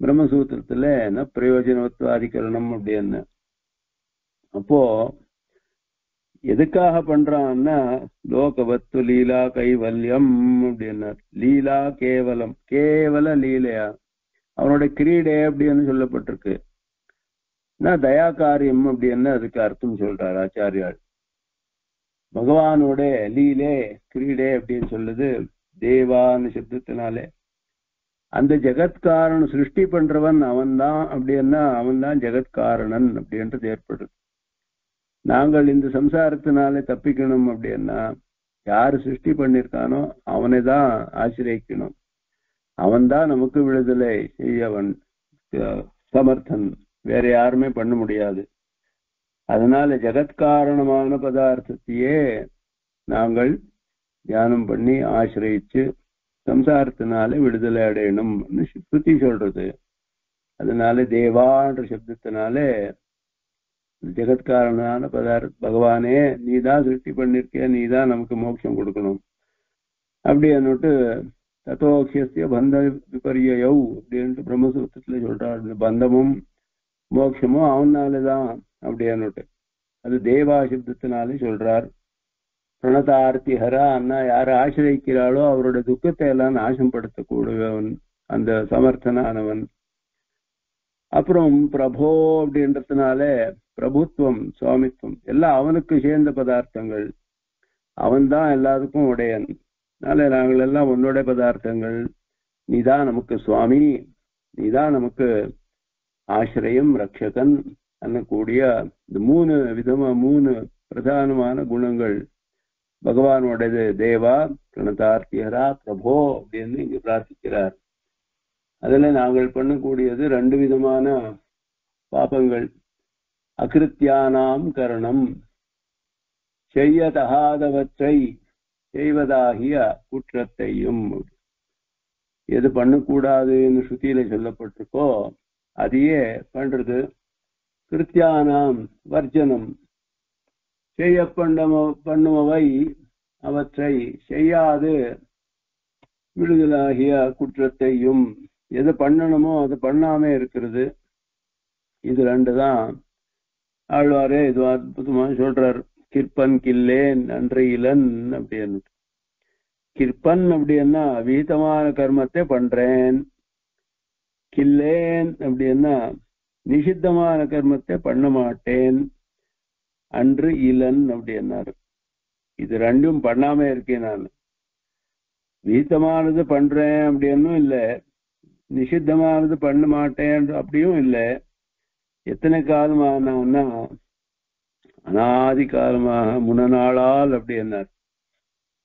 பிரம்மசூத்திரத்துல என்ன பிரயோஜனத்துவாதிகரணம் அப்படின்னு? அப்போ எதுக்காக பண்றான்னா லோகவத்து லீலா கைவல்யம் அப்படின்னார். லீலா கேவலம். கேவல லீலையா? அவனுடைய கிரீடே அப்படின்னு சொல்லப்பட்டிருக்கு. நான் தயா காரியம் அப்படின்னு அதுக்கு அர்த்தம் சொல்றார் ஆச்சாரியால் பகவானோட லீலே கிரீடே அப்படின்னு சொல்லுது. தேவான்னு சப்தத்தினாலே அந்த ஜெகத்காரன் சிருஷ்டி பண்றவன் அவன்தான் அப்படின்னா அவன்தான் ஜெகத்காரணன் அப்படின்றது ஏற்படுது. நாங்கள் இந்த சம்சாரத்தினாலே தப்பிக்கணும் அப்படின்னா யார் சிருஷ்டி பண்ணிருக்கானோ அவனை தான் ஆசிரியக்கணும். அவன்தான் நமக்கு விடுதலை செய்யவன் சமர்த்தன் வேற யாருமே பண்ண முடியாது. அதனால ஜெகத்காரணமான பதார்த்தத்தையே நாங்கள் தியானம் பண்ணி ஆசிரியிச்சு சம்சாரத்தினால விடுதலை அடையணும்னு ஸ்ருதி சொல்றது. அதனால தேவான்ற சப்தத்தினால ஜெகத்காரனான பதார்த்த பகவானே நீதான் சிருஷ்டி பண்ணிருக்கிய நீதான் நமக்கு மோட்சம் கொடுக்கணும். அப்படி அன்னுட்டு தத்தோக்கிய பந்த விபரியௌ அப்படின்ட்டு பிரம்மசூத்திரத்துல சொல்றார். இந்த பந்தமும் மோட்சமும் அவனாலதான் அப்படின்னுட்டு அது தேவா சப்தத்தினாலே சொல்றார். பிரணதார்த்தி அண்ணா யாரை ஆசிரியிக்கிறாளோ அவரோட துக்கத்தை எல்லாம் நாசப்படுத்தக்கூடியவன் அந்த சமர்த்தனானவன். அப்புறம் பிரபோ அப்படின்றதுனாலே பிரபுத்துவம் சுவாமித்துவம் எல்லாம் அவனுக்கு சேர்ந்த பதார்த்தங்கள். அவன்தான் எல்லாத்துக்கும் உடையன். அதனால நாங்கள் எல்லாம் உன்னோட பதார்த்தங்கள். நீதான் நமக்கு சுவாமி. நீதான் நமக்கு ஆசிரியம் ரட்சகன் ಅನ್ನக்கூடிய இந்த மூணு விதமா மூணு பிரதானமான குணங்கள். பகவானோடது தேவா பிரணதார்த்தியரா பிரபோ அப்படின்னு இங்க பிரார்த்திக்கிறார். அதுல நாங்கள் பண்ணக்கூடியது ரெண்டு விதமான பாபங்கள். அகிருத்தியானாம் கரணம் செய்யதகாதவற்றை செய்வதாகிய குற்றத்தையும். எது பண்ணக்கூடாதுன்னு ஸ்ருதியில சொல்லப்பட்டிருக்கோ அதையே பண்றது. கிருத்தியானாம் வர்ஜனம் செய்ய பண்ணம பண்ணுமவை அவற்றை செய்யாது. விடுதலாகிய குற்றத்தையும் எது பண்ணணுமோ அது பண்ணாம இருக்கிறது. இது ரெண்டு தான் ஆழ்வாரே இது அற்புதமா சொல்றார். கிற்பன் கில்லேன் நன்றி இலன் அப்படின்னு. கிற்பன் அப்படின்னா விகிதமான கர்மத்தை பண்றேன். கில்லேன் அப்படின்னா நிஷித்தமான கர்மத்தை பண்ண மாட்டேன். அன்று இளன் அப்படின்னாரு இது ரெண்டும் பண்ணாம இருக்கேன் நான். வீத்தமானது பண்றேன் அப்படின்னும் இல்லை. நிஷித்தமானது பண்ண மாட்டேன் அப்படியும் இல்லை. எத்தனை காலமானா அனாதி காலமாக முனநாளால் அப்படி என்னார்.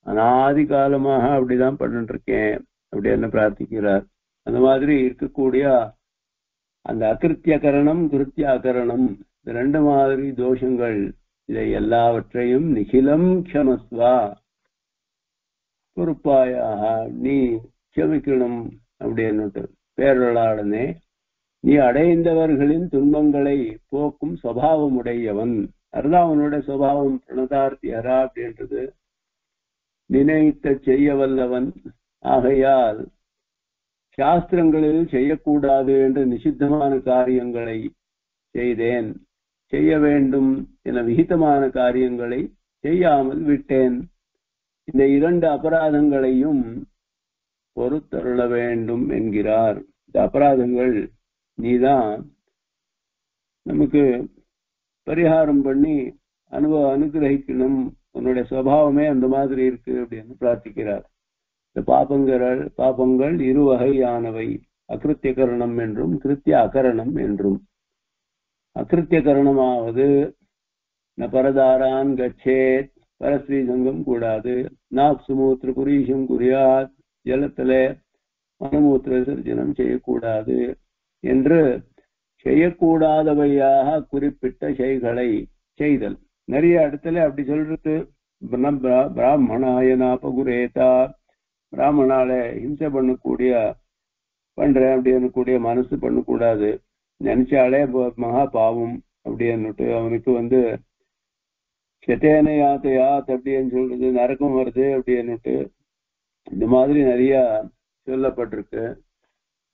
அனாதி காலமாக அப்படிதான் பண்ணிட்டு இருக்கேன் அப்படி என்ன பிரார்த்திக்கிறார். அந்த மாதிரி இருக்கக்கூடிய அந்த அகிருத்தியகரணம் கிருத்தியாகரணம் இந்த ரெண்டு மாதிரி தோஷங்கள் இதை எல்லாவற்றையும் நிகிலம் க்ஷமஸ்வா பொறுப்பாயாக நீ க்ஷமிக்கணும் அப்படின்னுட்டு பேரொழாடனே நீ அடைந்தவர்களின் துன்பங்களை போக்கும் சுவாவம் உடையவன் அதுதான் அவனோட சுவாவம் பிரணதார்த்தியரா அப்படின்றது. நினைத்த செய்ய வல்லவன். ஆகையால் சாஸ்திரங்களில் செய்யக்கூடாது என்று நிஷித்தமான காரியங்களை செய்தேன். செய்ய வேண்டும் என விகிதமான காரியங்களை செய்யாமல் விட்டேன். இந்த இரண்டு அபராதங்களையும் பொறுத்தருள வேண்டும் என்கிறார். இந்த அபராதங்கள் நீதான் நமக்கு பரிகாரம் பண்ணி அனுபவ அனுகிரகிக்கணும். உன்னுடைய சுவாவமே அந்த மாதிரி இருக்கு அப்படின்னு பிரார்த்திக்கிறார். இந்த பாபங்கள் பாபங்கள் இரு வகையானவை அகிருத்திய கரணம் என்றும் கிருத்திய அகரணம் என்றும். அகிருத்தியகரணமாவது. ந பரதாரான் கச்சேத் பரஸ்ரீசங்கம் கூடாது. நாக் சுமூத்திர குறியாத் ஜலத்துல மனமூத்திர விசர்ஜனம் செய்யக்கூடாது. என்று செய்யக்கூடாதவையாக குறிப்பிட்ட செய்களை செய்தல். நிறைய இடத்துல அப்படி சொல்றது. பிராமணாய நாபகுரேதா. பிராமணால ஹிம்சை பண்ணக்கூடிய பண்றேன் அப்படின்னு கூடிய மனசு பண்ணக்கூடாது. நினைச்சாலே மகா பாவம் அப்படின்னுட்டு அவனுக்கு வந்து செத்தேனை யாத்த யாத் அப்படின்னு சொல்றது நரக்கம் வருது அப்படின்னுட்டு இந்த மாதிரி நிறைய சொல்லப்பட்டிருக்கு.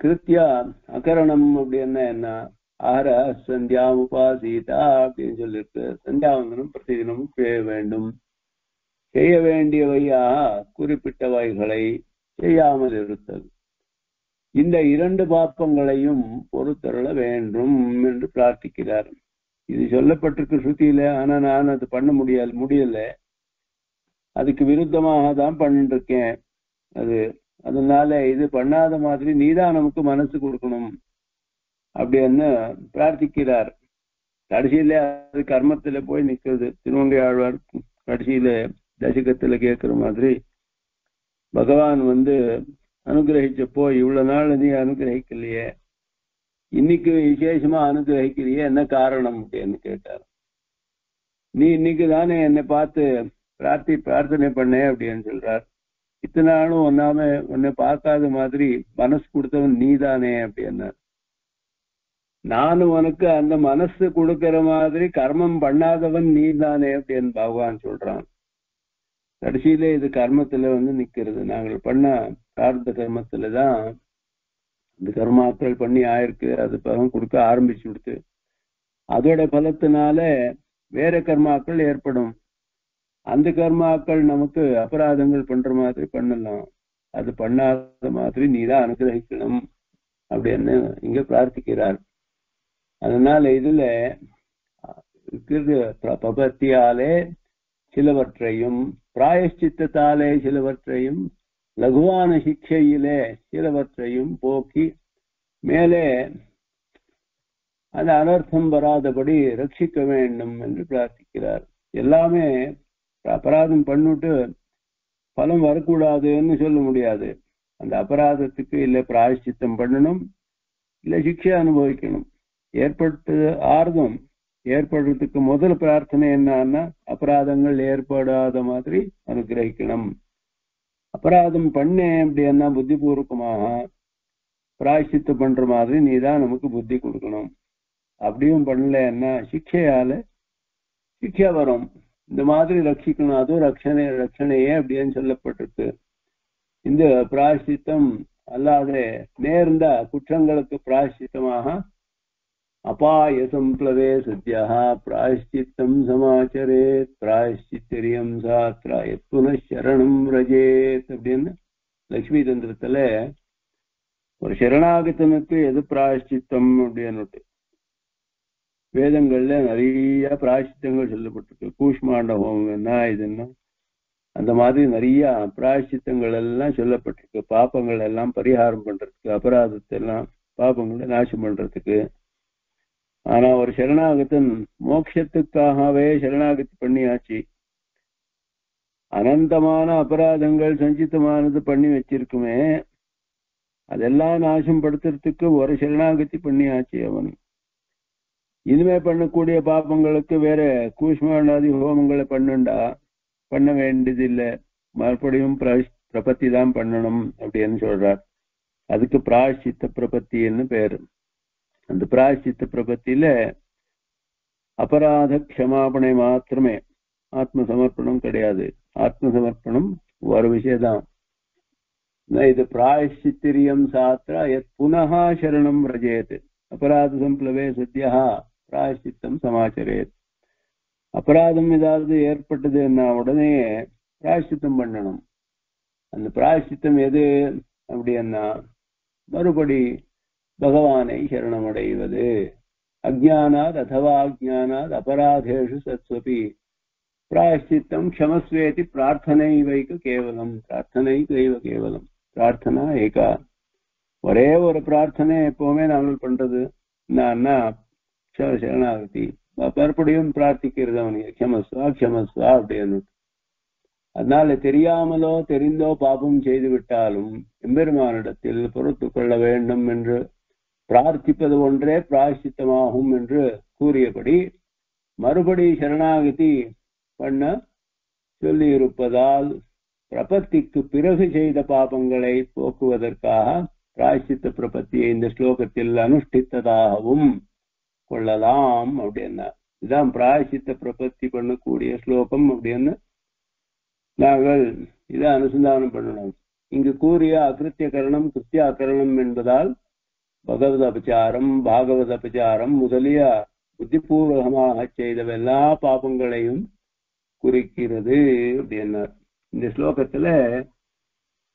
கிருத்தியா அகரணம் அப்படின்னா என்ன ஆர சந்தியா உபாசீதா அப்படின்னு சொல்லியிருக்கு சந்தியாவந்தனம் பிரதிதினமும் செய்ய வேண்டும். செய்ய வேண்டியவையாக குறிப்பிட்டவைகளை செய்யாமல் இருத்தல். இந்த இரண்டு பாப்பங்களையும் பொறுத்தருள வேண்டும் என்று பிரார்த்திக்கிறார். இது சொல்லப்பட்டிருக்கு ஸ்ருதியில ஆனா நான் அது பண்ண முடியாது முடியல. அதுக்கு விருத்தமாக தான் பண்ணிட்டு இருக்கேன் அது அதனால இது பண்ணாத மாதிரி நீதான் நமக்கு மனசு கொடுக்கணும் அப்படின்னு பிரார்த்திக்கிறார். கடைசியில அது கர்மத்துல போய் நிக்கிறது திருவங்கை ஆழ்வார் கடைசியில தசகத்துல கேட்கிற மாதிரி பகவான் வந்து அனுகிரகிச்சப்போ இவ்வளவு நாள் நீ அனுகிரகிக்கலையே. இன்னைக்கு விசேஷமா அனுகிரகிக்கிறியே என்ன காரணம் அப்படின்னு கேட்டார். நீ இன்னைக்கு தானே என்னை பார்த்து பிரார்த்தி பிரார்த்தனை பண்ண அப்படின்னு சொல்றார். இத்தனை நாளும் ஒன்னாம உன்னை பார்க்காத மாதிரி மனசு கொடுத்தவன் நீ தானே அப்படின்னார் நானும் உனக்கு அந்த மனசு கொடுக்கிற மாதிரி கர்மம் பண்ணாதவன் நீ தானே அப்படின்னு பகவான் சொல்றான். கடைசியில இது கர்மத்துல வந்து நிக்கிறது. நாங்கள் பண்ண பிரார்த்த கர்மத்துல தான் இந்த கர்மாக்கள் பண்ணி ஆயிருக்கு. அது பகம் கொடுக்க ஆரம்பிச்சு கொடுத்து அதோட பலத்தினால வேற கர்மாக்கள் ஏற்படும். அந்த கர்மாக்கள் நமக்கு அபராதங்கள் பண்ற மாதிரி பண்ணலாம். அது பண்ணாத மாதிரி நீதான் அனுகிரகிக்கணும் அப்படின்னு இங்க பிரார்த்திக்கிறார். அதனால இதுல இருக்கிறது பபத்தியாலே சிலவற்றையும் பிராயஷ்சித்தத்தாலே சிலவற்றையும் லகுவான சிக்ஷையிலே சிலவற்றையும் போக்கி மேலே அந்த அனர்த்தம் வராதபடி ரட்சிக்க வேண்டும் என்று பிரார்த்திக்கிறார். எல்லாமே அபராதம் பண்ணிட்டு பலம் வரக்கூடாதுன்னு சொல்ல முடியாது. அந்த அபராதத்துக்கு இல்லை பிராயஷ்சித்தம் பண்ணணும் இல்லை சிக்ஷை அனுபவிக்கணும். ஏற்பட்டது ஆர்வம் ஏற்படுறதுக்கு முதல் பிரார்த்தனை என்னன்னா அபராதங்கள் ஏற்படாத மாதிரி அனுகிரகிக்கணும் அபராதம் பண்ணேன் அப்படின்னா புத்திபூர்வமாக பிராய்ச்சித்து பண்ற மாதிரி நீ தான் நமக்கு புத்தி கொடுக்கணும். அப்படியும் பண்ணலன்னா சிக்ஷையால சிக்ஷா வரும். இந்த மாதிரி ரட்சிக்கணும். அதுவும் ரட்சணை ரட்சணையே அப்படின்னு சொல்லப்பட்டிருக்கு. இந்த பிராய்ச்சித்தம் அல்லாத நேர்ந்த குற்றங்களுக்கு பிராய்ச்சித்தமாக அபாய சம்ப்ளவே சத்யா பிராயஷ்சித்தம் சமாச்சரேத் பிராயஷ்சித்தரியம் சாத்ரா எப்புன சரணம் ரஜேத் அப்படின்னு லட்சுமி தந்திரத்துல ஒரு சரணாகத்தனுக்கு எது பிராயஷ்சித்தம் அப்படின்னுட்டு. வேதங்கள்ல நிறைய பிராயஷ்சித்தங்கள் சொல்லப்பட்டிருக்கு. கூஷ்மாண்ட ஹோமம் என்ன இது என்ன? அந்த மாதிரி நிறைய பிராயஷ்சித்தங்கள் எல்லாம் சொல்லப்பட்டிருக்கு. பாப்பங்கள் எல்லாம் பரிகாரம் பண்றதுக்கு அபராதத்தை எல்லாம் பாப்பங்களை நாசம் பண்றதுக்கு. ஆனா ஒரு சரணாகத்தன் மோட்சத்துக்காகவே சரணாகதி பண்ணியாச்சு. அனந்தமான அபராதங்கள் சஞ்சித்தமானது பண்ணி வச்சிருக்குமே அதெல்லாம் நாசம் படுத்துறதுக்கு ஒரு சரணாகதி பண்ணியாச்சு அவன். இனிமே பண்ணக்கூடிய பாப்பங்களுக்கு வேற கூஷ்மாண்டாதி ஹோமங்களை பண்ணுண்டா பண்ண வேண்டியது இல்லை மறுபடியும் பிரபத்தி தான் பண்ணணும் அப்படின்னு சொல்றார். அதுக்கு பிராயஷ்சித்த பிரபத்தின்னு பேரு. அந்த பிராயஷ்சித்த பிரபத்தியில அபராத க்ஷமாபணை மாத்திரமே ஆத்ம சமர்ப்பணம் கிடையாது ஆத்ம சமர்ப்பணம் ஒரு விஷயம்தான் இது பிராயஷ்சித்திரியம் சாத்திரா எத் புனகா சரணம் ரஜேத் அபராத சம்பிளவே சத்யா பிராயஷ்சித்தம் சமாச்சரேத் அபராதம் ஏதாவது ஏற்பட்டதுன்னா உடனே பிராயஷ்சித்தம் பண்ணணும் அந்த பிராயஷ்சித்தம் எது அப்படின்னா மறுபடி பகவானை சரணமடைவது. அஜானாத் அதவா அஜானாத் அபராதேஷு சத்வபி பிராயஷ்சித்தம் க்ஷமஸ்வேதி பிரார்த்தனைவைக்கு கேவலம். பிரார்த்தனைவைக கேவலம். பிரார்த்தனா ஏகா. ஒரே ஒரு பிரார்த்தனை எப்பவுமே நாங்கள் பண்றது. என்னன்னா சரணாகதி. மறுபடியும் பிரார்த்திக்கிறது அவனுக்கு க்ஷமஸ்வா க்ஷமஸ்வா அப்படின்னு. அதனால தெரியாமலோ தெரிந்தோ பாபம் செய்து விட்டாலும் எம்பெருமானிடத்தில் பொறுத்து கொள்ள வேண்டும் என்று பிரார்த்திப்பது ஒன்றே பிராயசித்தமாகும் என்று கூறியபடி மறுபடி சரணாகதி பண்ண சொல்லியிருப்பதால் பிரபத்திக்கு பிறகு செய்த பாபங்களை போக்குவதற்காக பிராயசித்த பிரபத்தியை இந்த ஸ்லோகத்தில் அனுஷ்டித்ததாகவும் கொள்ளலாம் அப்படின்னா. இதுதான் பிராயசித்த பிரபத்தி பண்ணக்கூடிய ஸ்லோகம் அப்படின்னு நாங்கள் இதை அனுசந்தானம் பண்ணணும். இங்கு கூறிய அகிருத்திய கரணம் கிருத்தியாகரணம் என்பதால் பகவத அபச்சாரம் பாகவத அபச்சாரம் முதலிய புத்திபூர்வகமாக செய்த எல்லா பாபங்களையும் குறிக்கிறது அப்படின்னார் இந்த ஸ்லோகத்துல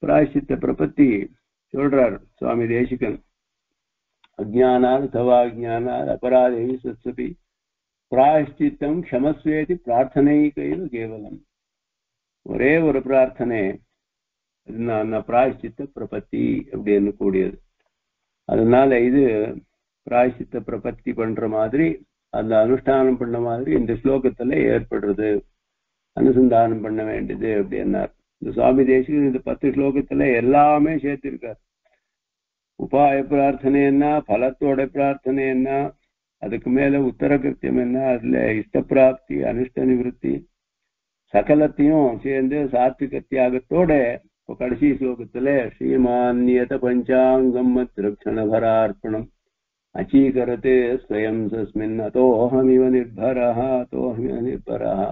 பிராயசித்த பிரபத்தி சொல்றார் சுவாமி தேசிகன். அஜானாத் தவாஜானாத் அபராதே சத்சபி. பிராயஷ்டித்தம் க்ஷமஸ்வேதி கையில் கேவலம். ஒரே ஒரு பிரார்த்தனை பிராயஷ்டித்த பிரபத்தி அப்படின்னு கூடியது. அதனால இது பிராயஷ்டித்த பிரபத்தி பண்ற மாதிரி அந்த அனுஷ்டானம் பண்ண மாதிரி இந்த ஸ்லோகத்துல ஏற்படுறது. அனுசந்தானம் பண்ண வேண்டியது அப்படின்னார். இந்த சுவாமி தேசிகன் இந்த பத்து ஸ்லோகத்துல எல்லாமே சேர்த்திருக்கார். உபாய பிரார்த்தனை என்ன பலத்தோட பிரார்த்தனை என்ன அதுக்கு மேல உத்தர கிருத்தியம் என்ன அதுல இஷ்ட பிராப்தி அனுஷ்ட நிவர்த்தி சகலத்தையும் சேர்ந்து சாத்விக தியாகத்தோட இப்போ கடைசி ஸ்லோகத்துல ஸ்ரீமான்யத பஞ்சாங்கம் மத்ரக்ஷணபரார்ப்பணம் அச்சீகரத்தே ஸ்வயம் சஸ்மின் அதோஹமிவ நிர்பரஹா அதோஹமிவ நிர்பரஹா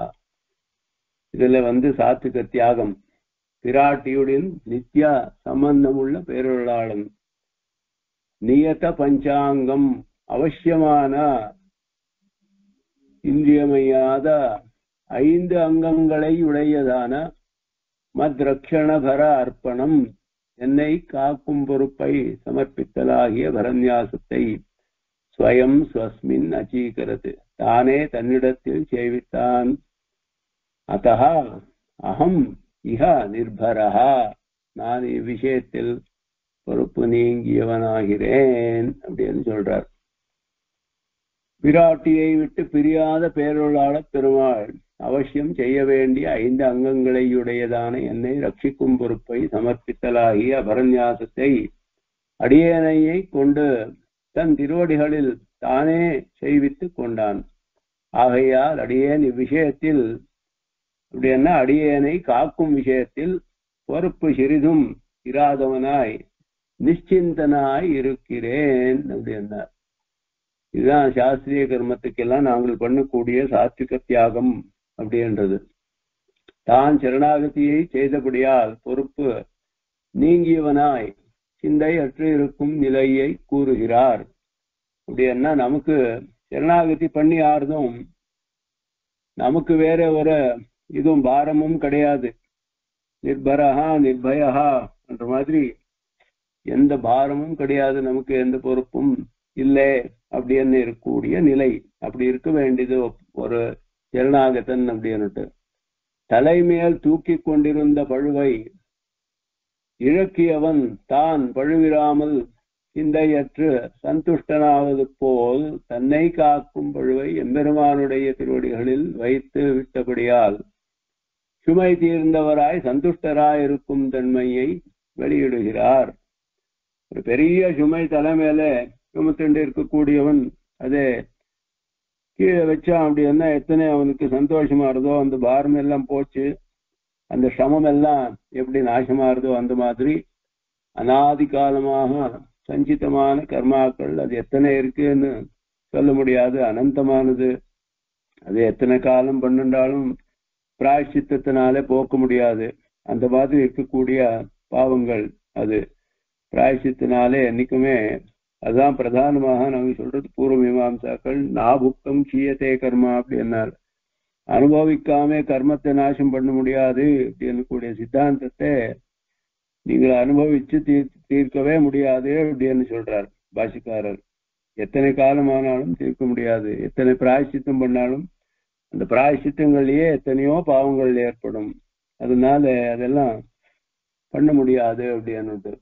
இதுல வந்து சாத்துக்க தியாகம். பிராட்டியுடன் நித்யா சம்பந்தமுள்ள பேரொருளாளன். நியத பஞ்சாங்கம் அவசியமான இன்றியமையாத ஐந்து அங்கங்களை உடையதான மத்ரக்ஷணபர அர்ப்பணம் என்னை காக்கும் பொறுப்பை சமர்ப்பித்தலாகிய பரநியாசத்தை ஸ்வயம் ஸ்வஸ்மின் அச்சீகரது தானே தன்னிடத்தில் சேவித்தான். அத்தா அகம் இஹ நிர்பரா நான் இவ்விஷயத்தில் பொறுப்பு நீங்கியவனாகிறேன் அப்படின்னு சொல்றார். பிராட்டியை விட்டு பிரியாத பேரொருளாள பெருமாள் அவசியம் செய்ய வேண்டிய ஐந்து அங்கங்களையுடையதான என்னை ரட்சிக்கும் பொறுப்பை சமர்ப்பித்தலாகிய அபரநியாசத்தை அடியேனையை கொண்டு தன் திருவடிகளில் தானே செய்வித்துக் கொண்டான். ஆகையால் அடியேன் இவ்விஷயத்தில் அப்படின்னா அடியேனை காக்கும் விஷயத்தில் பொறுப்பு சிறிதும் இராதவனாய் நிச்சிந்தனாய் இருக்கிறேன் அப்படின்னார். இதுதான் சாஸ்திரிய கர்மத்துக்கெல்லாம் நாங்கள் பண்ணக்கூடிய சாத்விக தியாகம். அப்படின்றது. தான் சரணாகதியை செய்தபடியால் பொறுப்பு நீங்கியவனாய் சிந்தை அற்று இருக்கும் நிலையை கூறுகிறார். அப்படின்னா நமக்கு சரணாகதி பண்ணி ஆறுதும் நமக்கு வேற ஒரு இதுவும் பாரமும் கிடையாது. நிர்பரஹா நிர்பயஹா என்ற மாதிரி எந்த பாரமும் கிடையாது. நமக்கு எந்த பொறுப்பும் இல்லை. அப்படின்னு இருக்கக்கூடிய நிலை. அப்படி இருக்க வேண்டியது ஒரு சரணாகத்தன் அப்படின்னுட்டு. தலைமேல் தூக்கி கொண்டிருந்த பழுவை இழக்கியவன் தான் பழுவிராமல் சிந்தையற்று சந்துஷ்டனாவது போல் தன்னை காக்கும் பழுவை எம்பெருமானுடைய திருவடிகளில் வைத்து விட்டபடியால் சுமை தீர்ந்தவராய் சந்துஷ்டராயிருக்கும் தன்மையை வெளியிடுகிறார். ஒரு பெரிய சுமை தலைமையில சுமத்துண்டு இருக்கக்கூடியவன் அதே கீழே வச்சான் அப்படின்னா எத்தனை அவனுக்கு சந்தோஷமா இருந்தோ அந்த பாரம் எல்லாம் போச்சு. அந்த சமம் எல்லாம் எப்படி நாசமா இருந்தோ அந்த மாதிரி அனாதி காலமாக சஞ்சிதமான கர்மாக்கள் அது எத்தனை இருக்குன்னு சொல்ல முடியாது. அனந்தமானது. அது எத்தனை காலம் பண்ணுண்டாலும் பிராயஷ்சித்தத்தினாலே போக்க முடியாது. அந்த மாதிரி இருக்கக்கூடிய பாவங்கள் அது. பிராயசித்தினாலே என்னைக்குமே அதுதான் பிரதானமாக நாங்க சொல்றது பூர்வ மீமாம்சாக்கள் நாபுக்தம் கீயத்தே கர்மா அப்படின்னார் அனுபவிக்காம கர்மத்தை நாசம் பண்ண முடியாது அப்படின்னு கூடிய சித்தாந்தத்தை நீங்கள் அனுபவிச்சு தீர் தீர்க்கவே முடியாது அப்படின்னு சொல்றார் பாஷிக்காரர். எத்தனை காலமானாலும் தீர்க்க முடியாது. எத்தனை பிராயசித்தம் பண்ணாலும் அந்த பிராயசித்தங்கள்லயே எத்தனையோ பாவங்கள் ஏற்படும். அதனால அதெல்லாம் பண்ண முடியாது அப்படின்னுட்டு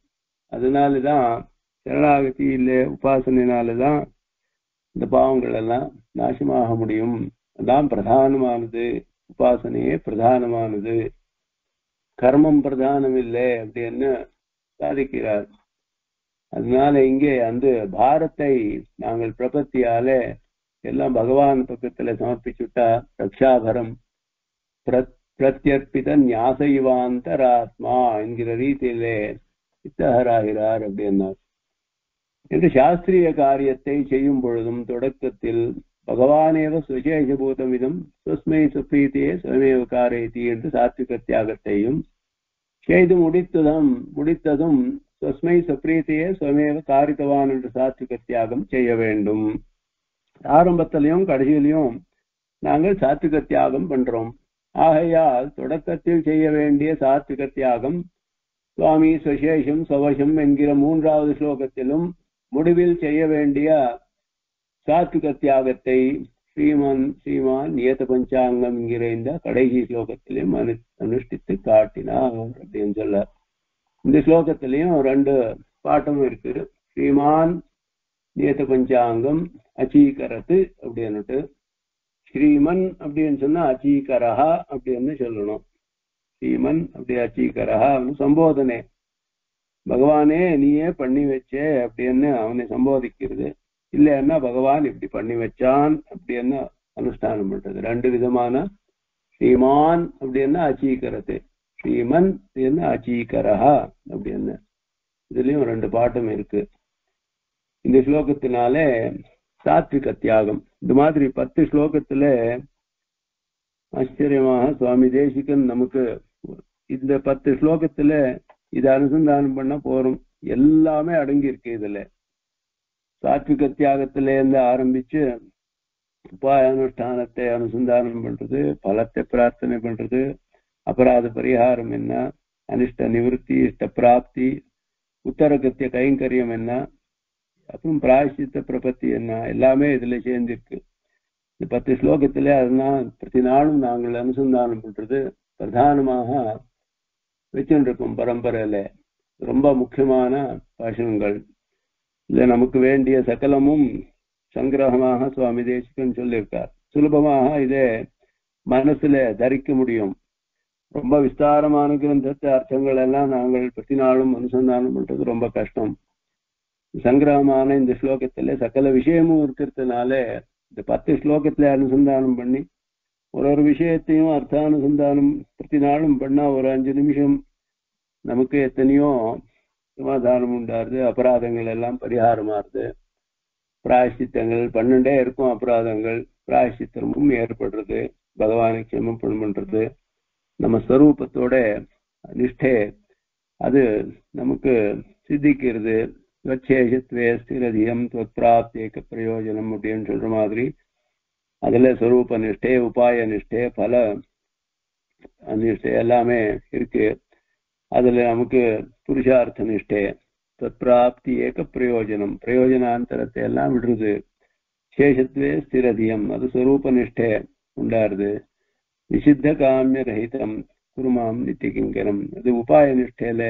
அதனாலதான் சரணாகதி இல்லை உபாசனையினாலதான் இந்த பாவங்கள் எல்லாம் நாசமாக முடியும். அதான் பிரதானமானது. உபாசனையே பிரதானமானது. கர்மம் பிரதானம் இல்லை அப்படின்னு சாதிக்கிறார். அதனால இங்கே அந்த பாரத்தை நாங்கள் பிரபத்தியால எல்லாம் பகவான் பக்கத்துல சமர்ப்பிச்சுட்டா ரக்ஷாபரம். பிரத்யர்ப்பித ஞாசைவாந்தராத்மா என்கிற ரீதியிலே சித்தகராகிறார் அப்படின்னார். என்று சாஸ்திரிய காரியத்தை செய்யும் பொழுதும் தொடக்கத்தில் பகவானேவ சுவிசேஷபூதமிதம் சுஸ்மை சுப்ரீத்தியே சுவமேவ காரேதி என்று சாத்விக தியாகத்தையும் செய்து முடித்ததும் முடித்ததும் சுஸ்மை சுப்ரீத்தியே சுவமேவ காரித்தவான் என்று சாத்விக தியாகம் செய்ய வேண்டும் ஆரம்பத்திலையும் கடைசியிலையும் நாங்கள் சாத்விக தியாகம் பண்றோம் ஆகையால் தொடக்கத்தில் செய்ய வேண்டிய சாத்விக தியாகம் சுவாமி சுசேஷம் சுவசம் என்கிற மூன்றாவது ஸ்லோகத்திலும் முடிவில் செய்ய வேண்டிய சாத்விக தியாகத்தை ஸ்ரீமான் ஸ்ரீமான் நியத பஞ்சாங்கம் என்கிற இந்த கடைசி ஸ்லோகத்திலையும் அனு அனுஷ்டித்து காட்டினார் அப்படின்னு சொல்ல இந்த ஸ்லோகத்திலையும் ரெண்டு பாட்டும் இருக்கு. ஸ்ரீமான் நியத பஞ்சாங்கம் அச்சீகரத்து அப்படின்னுட்டு. ஸ்ரீமன் அப்படின்னு சொன்னா அச்சீகரஹா அப்படின்னு சொல்லணும். ஸ்ரீமன் அப்படி அச்சீகரஹா சம்போதனை. பகவானே நீயே பண்ணி வச்சே அப்படின்னு அவனை சம்போதிக்கிறது. இல்லைன்னா பகவான் இப்படி பண்ணி வச்சான் அப்படின்னு அனுஷ்டானம் பண்றது. ரெண்டு விதமான ஸ்ரீமான் அப்படின்னா அச்சீகரத்து ஸ்ரீமன் அப்படின்னு அச்சீகரஹா அப்படின்னு. இதுலயும் ரெண்டு பாட்டம் இருக்கு. இந்த ஸ்லோகத்தினாலே சாத்விக தியாகம். இந்த மாதிரி பத்து ஸ்லோகத்துல ஆச்சரியமாக சுவாமி தேசிகன் நமக்கு இந்த பத்து ஸ்லோகத்துல இது அனுசந்தானம் பண்ண போறோம் எல்லாமே அடங்கி இருக்கு இதுல. சாத்விக தியாகத்துல இருந்து ஆரம்பிச்சு உபாய அனுஷ்டானத்தை அனுசந்தானம் பண்றது பலத்தை பிரார்த்தனை பண்றது அபராத பரிகாரம் என்ன அனிஷ்ட நிவர்த்தி இஷ்ட பிராப்தி உத்தரகத்திய கைங்கரியம் என்ன அப்புறம் பிராயசித்த பிரபத்தி என்ன எல்லாமே இதுல சேர்ந்திருக்கு. இந்த பத்து ஸ்லோகத்துல அதெல்லாம் பிரதி நாளும் நாங்கள் அனுசந்தானம் பண்றது. பிரதானமாக வச்சுருக்கும் பரம்பரையில ரொம்ப முக்கியமான பாஷணங்கள். இல்ல நமக்கு வேண்டிய சகலமும் சங்கிரகமாக சுவாமி தேசிகன் சொல்லியிருக்கார். சுலபமாக இதே மனசுல தரிக்க முடியும். ரொம்ப விஸ்தாரமான கிரந்தத்து அர்த்தங்கள் எல்லாம் நாங்கள் பத்தி நாளும் அனுசந்தானம் பண்றது ரொம்ப கஷ்டம். சங்கிரகமான இந்த ஸ்லோகத்துல சகல விஷயமும் இருக்கிறதுனால இந்த பத்து ஸ்லோகத்துல அனுசந்தானம் பண்ணி ஒரு ஒரு விஷயத்தையும் அர்த்தானுசந்தானம் பிரதி நாளும் பண்ணா ஒரு அஞ்சு நிமிஷம் நமக்கு எத்தனையோ சமாதானம் உண்டாருது அபராதங்கள் எல்லாம் பரிகாரமாறுது பிராயசித்தங்கள் பன்னெண்டே இருக்கும் அபராதங்கள். பிராயசித்தமும் ஏற்படுறது பகவானை சமர்ப்பணம் பண்றது நம்ம ஸ்வரூபத்தோட நிஷ்டே அது நமக்கு சித்திக்கிறது. ஸ்வச்சேஷத்வே ஸ்திரதியம் துவத்ராப்தேக பிரயோஜனம் அப்படின்னு சொல்ற மாதிரி அதுல ஸ்வரூப நிஷ்டை உபாய நிஷ்டை பல நிஷ்டை எல்லாமே இருக்கு. அதுல நமக்கு புருஷார்த்த நிஷ்டை தற்பிராப்தி ஏக பிரயோஜனம். பிரயோஜனாந்தரத்தை எல்லாம் விடுறது. சேஷத்துவே ஸ்திரதியம். அது ஸ்வரூப நிஷ்டை உண்டாருது. நிஷித்த காமிய ரஹிதம். குருமாம் நித்தியகிங்கரம். அது உபாய நிஷ்டையில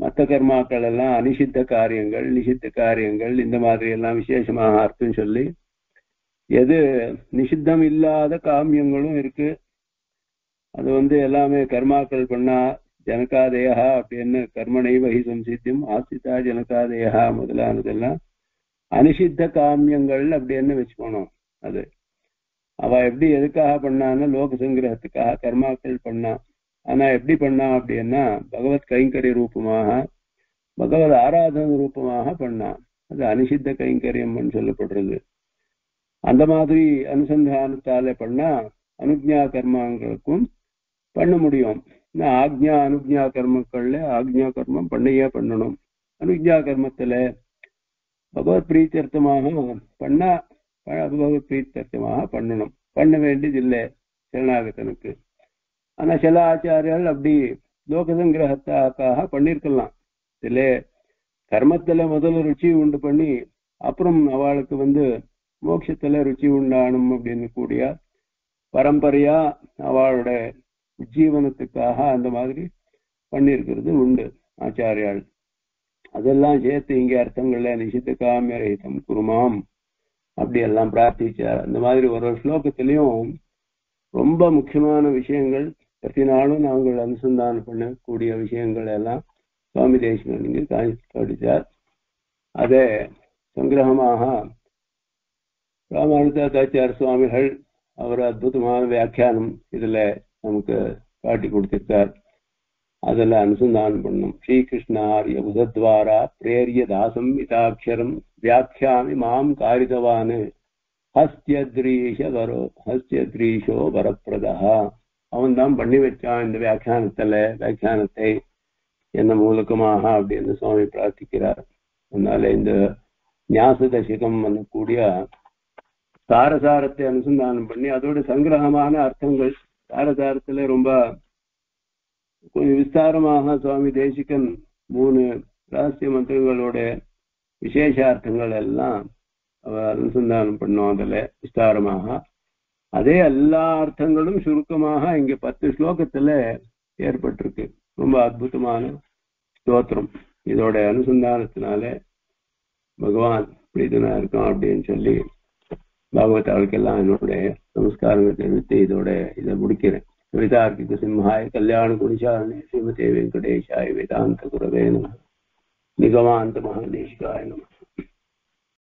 மற்ற கர்மாக்கள் எல்லாம் அனிஷித்த காரியங்கள் நிஷித்த காரியங்கள் இந்த மாதிரி எல்லாம் விசேஷமாக அர்த்தம் சொல்லி எது நிஷித்தம் இல்லாத காமியங்களும் இருக்கு. அது வந்து எல்லாமே கர்மாக்கள் பண்ணா ஜனகாதேயா அப்படின்னு கர்மனை வகி சம்சித்தியம் ஆசிதா ஜனகாதேயா முதலானதெல்லாம் அனிஷித்த காமியங்கள் அப்படின்னு வச்சுக்கணும் அது. அவ எப்படி எதுக்காக பண்ணான்னு லோக சங்கிரகத்துக்காக கர்மாக்கள் பண்ணா. ஆனா எப்படி பண்ணா அப்படின்னா பகவத் கைங்கரிய ரூபமாக பகவத் ஆராதன ரூபமாக பண்ணா. அது அனிஷித்த கைங்கரியம் சொல்லப்படுறது. அந்த மாதிரி அனுசந்தானத்தால பண்ணா அனுஜா கர்மங்களுக்கும் பண்ண முடியும். ஆக்ஞா அனுஜா கர்மக்கள்ல ஆக்ஞா கர்மம் பண்ணையே பண்ணணும். அனுஜா கர்மத்துல பகவத் பிரீத்தர்த்தமாக பண்ணா பகவத் பிரீத்தர்த்தமாக பண்ணணும். பண்ண வேண்டியது இல்லை சரணாகத்தனுக்கு ஆனா சில ஆச்சாரியால் அப்படி லோகசங்கிரகத்தாக்காக பண்ணிருக்கலாம். சில கர்மத்துல முதல்ல ருச்சி உண்டு பண்ணி அப்புறம் அவளுக்கு வந்து மோட்சத்துல ருச்சி உண்டானும் அப்படின்னு கூடிய பரம்பரையா அவளோட ஜீவனத்துக்காக அந்த மாதிரி பண்ணிருக்கிறது உண்டு ஆச்சாரியால் அதெல்லாம் சேர்த்து இங்க அர்த்தங்கள்ல நிஷித்த காமியரகிதம் குருமாம் அப்படி எல்லாம் பிரார்த்திச்சார். அந்த மாதிரி ஒரு ஒரு ஸ்லோகத்திலையும் ரொம்ப முக்கியமான விஷயங்கள் பிரதி நாளும் நாங்கள் அனுசந்தானம் பண்ணக்கூடிய விஷயங்கள் எல்லாம் சுவாமி தேசிகன் இங்கு காணிச்சார் அதே சங்கிரகமாக ராமானுஜாச்சார சுவாமிகள் அவர் அற்புதமான வியாக்கியானம் இதுல நமக்கு காட்டி கொடுத்திருக்கார். அதில் அனுசந்தானம் பண்ணும். ஸ்ரீகிருஷ்ணாரிய உதத்வாரா பிரேரிய தாசம் இதாட்சரம் வியாக்கியாமி மாம் காரிதவானு. ஹஸ்தியத்ரீஷ வரோ ஹஸ்தியத்ரீஷோ வரப்பிரதா அவன் தான் பண்ணி வச்சான் இந்த வியாக்கியானத்துல வியாக்கியானத்தை என்ன மூலகமாக அப்படின்னு சுவாமி பிரார்த்திக்கிறார். அதனால இந்த ஞாச தசகம் பண்ணக்கூடிய சாரசாரத்தை அனுசந்தானம் பண்ணி அதோட சங்கிரகமான அர்த்தங்கள். சாரசாரத்துல ரொம்ப கொஞ்சம் விஸ்தாரமாக சுவாமி தேசிகன் மூணு ரகசிய மந்திரங்களோட விசேஷ அர்த்தங்கள் எல்லாம் அவர் அனுசந்தானம் பண்ணோம் அதுல விஸ்தாரமாக. அதே எல்லா அர்த்தங்களும் சுருக்கமாக இங்க பத்து ஸ்லோகத்துல ஏற்பட்டிருக்கு. ரொம்ப அற்புதமான ஸ்தோத்திரம். இதோட அனுசந்தானத்தினால பகவான் பிரீதனா இருக்கான் அப்படின்னு சொல்லி பாகவத் அவளுக்கெல்லாம் என்னுடைய நமஸ்காரங்கள் தெரிவித்து இதோட இதை முடிக்கிறேன் கவிதார்க்கிக சிம்ஹாய கல்யாண குணிசாரணே ஸ்ரீமதே வெங்கடேஷாய வேதாந்த குரவே நம நிகமாந்த மகாதேஷிகாய நம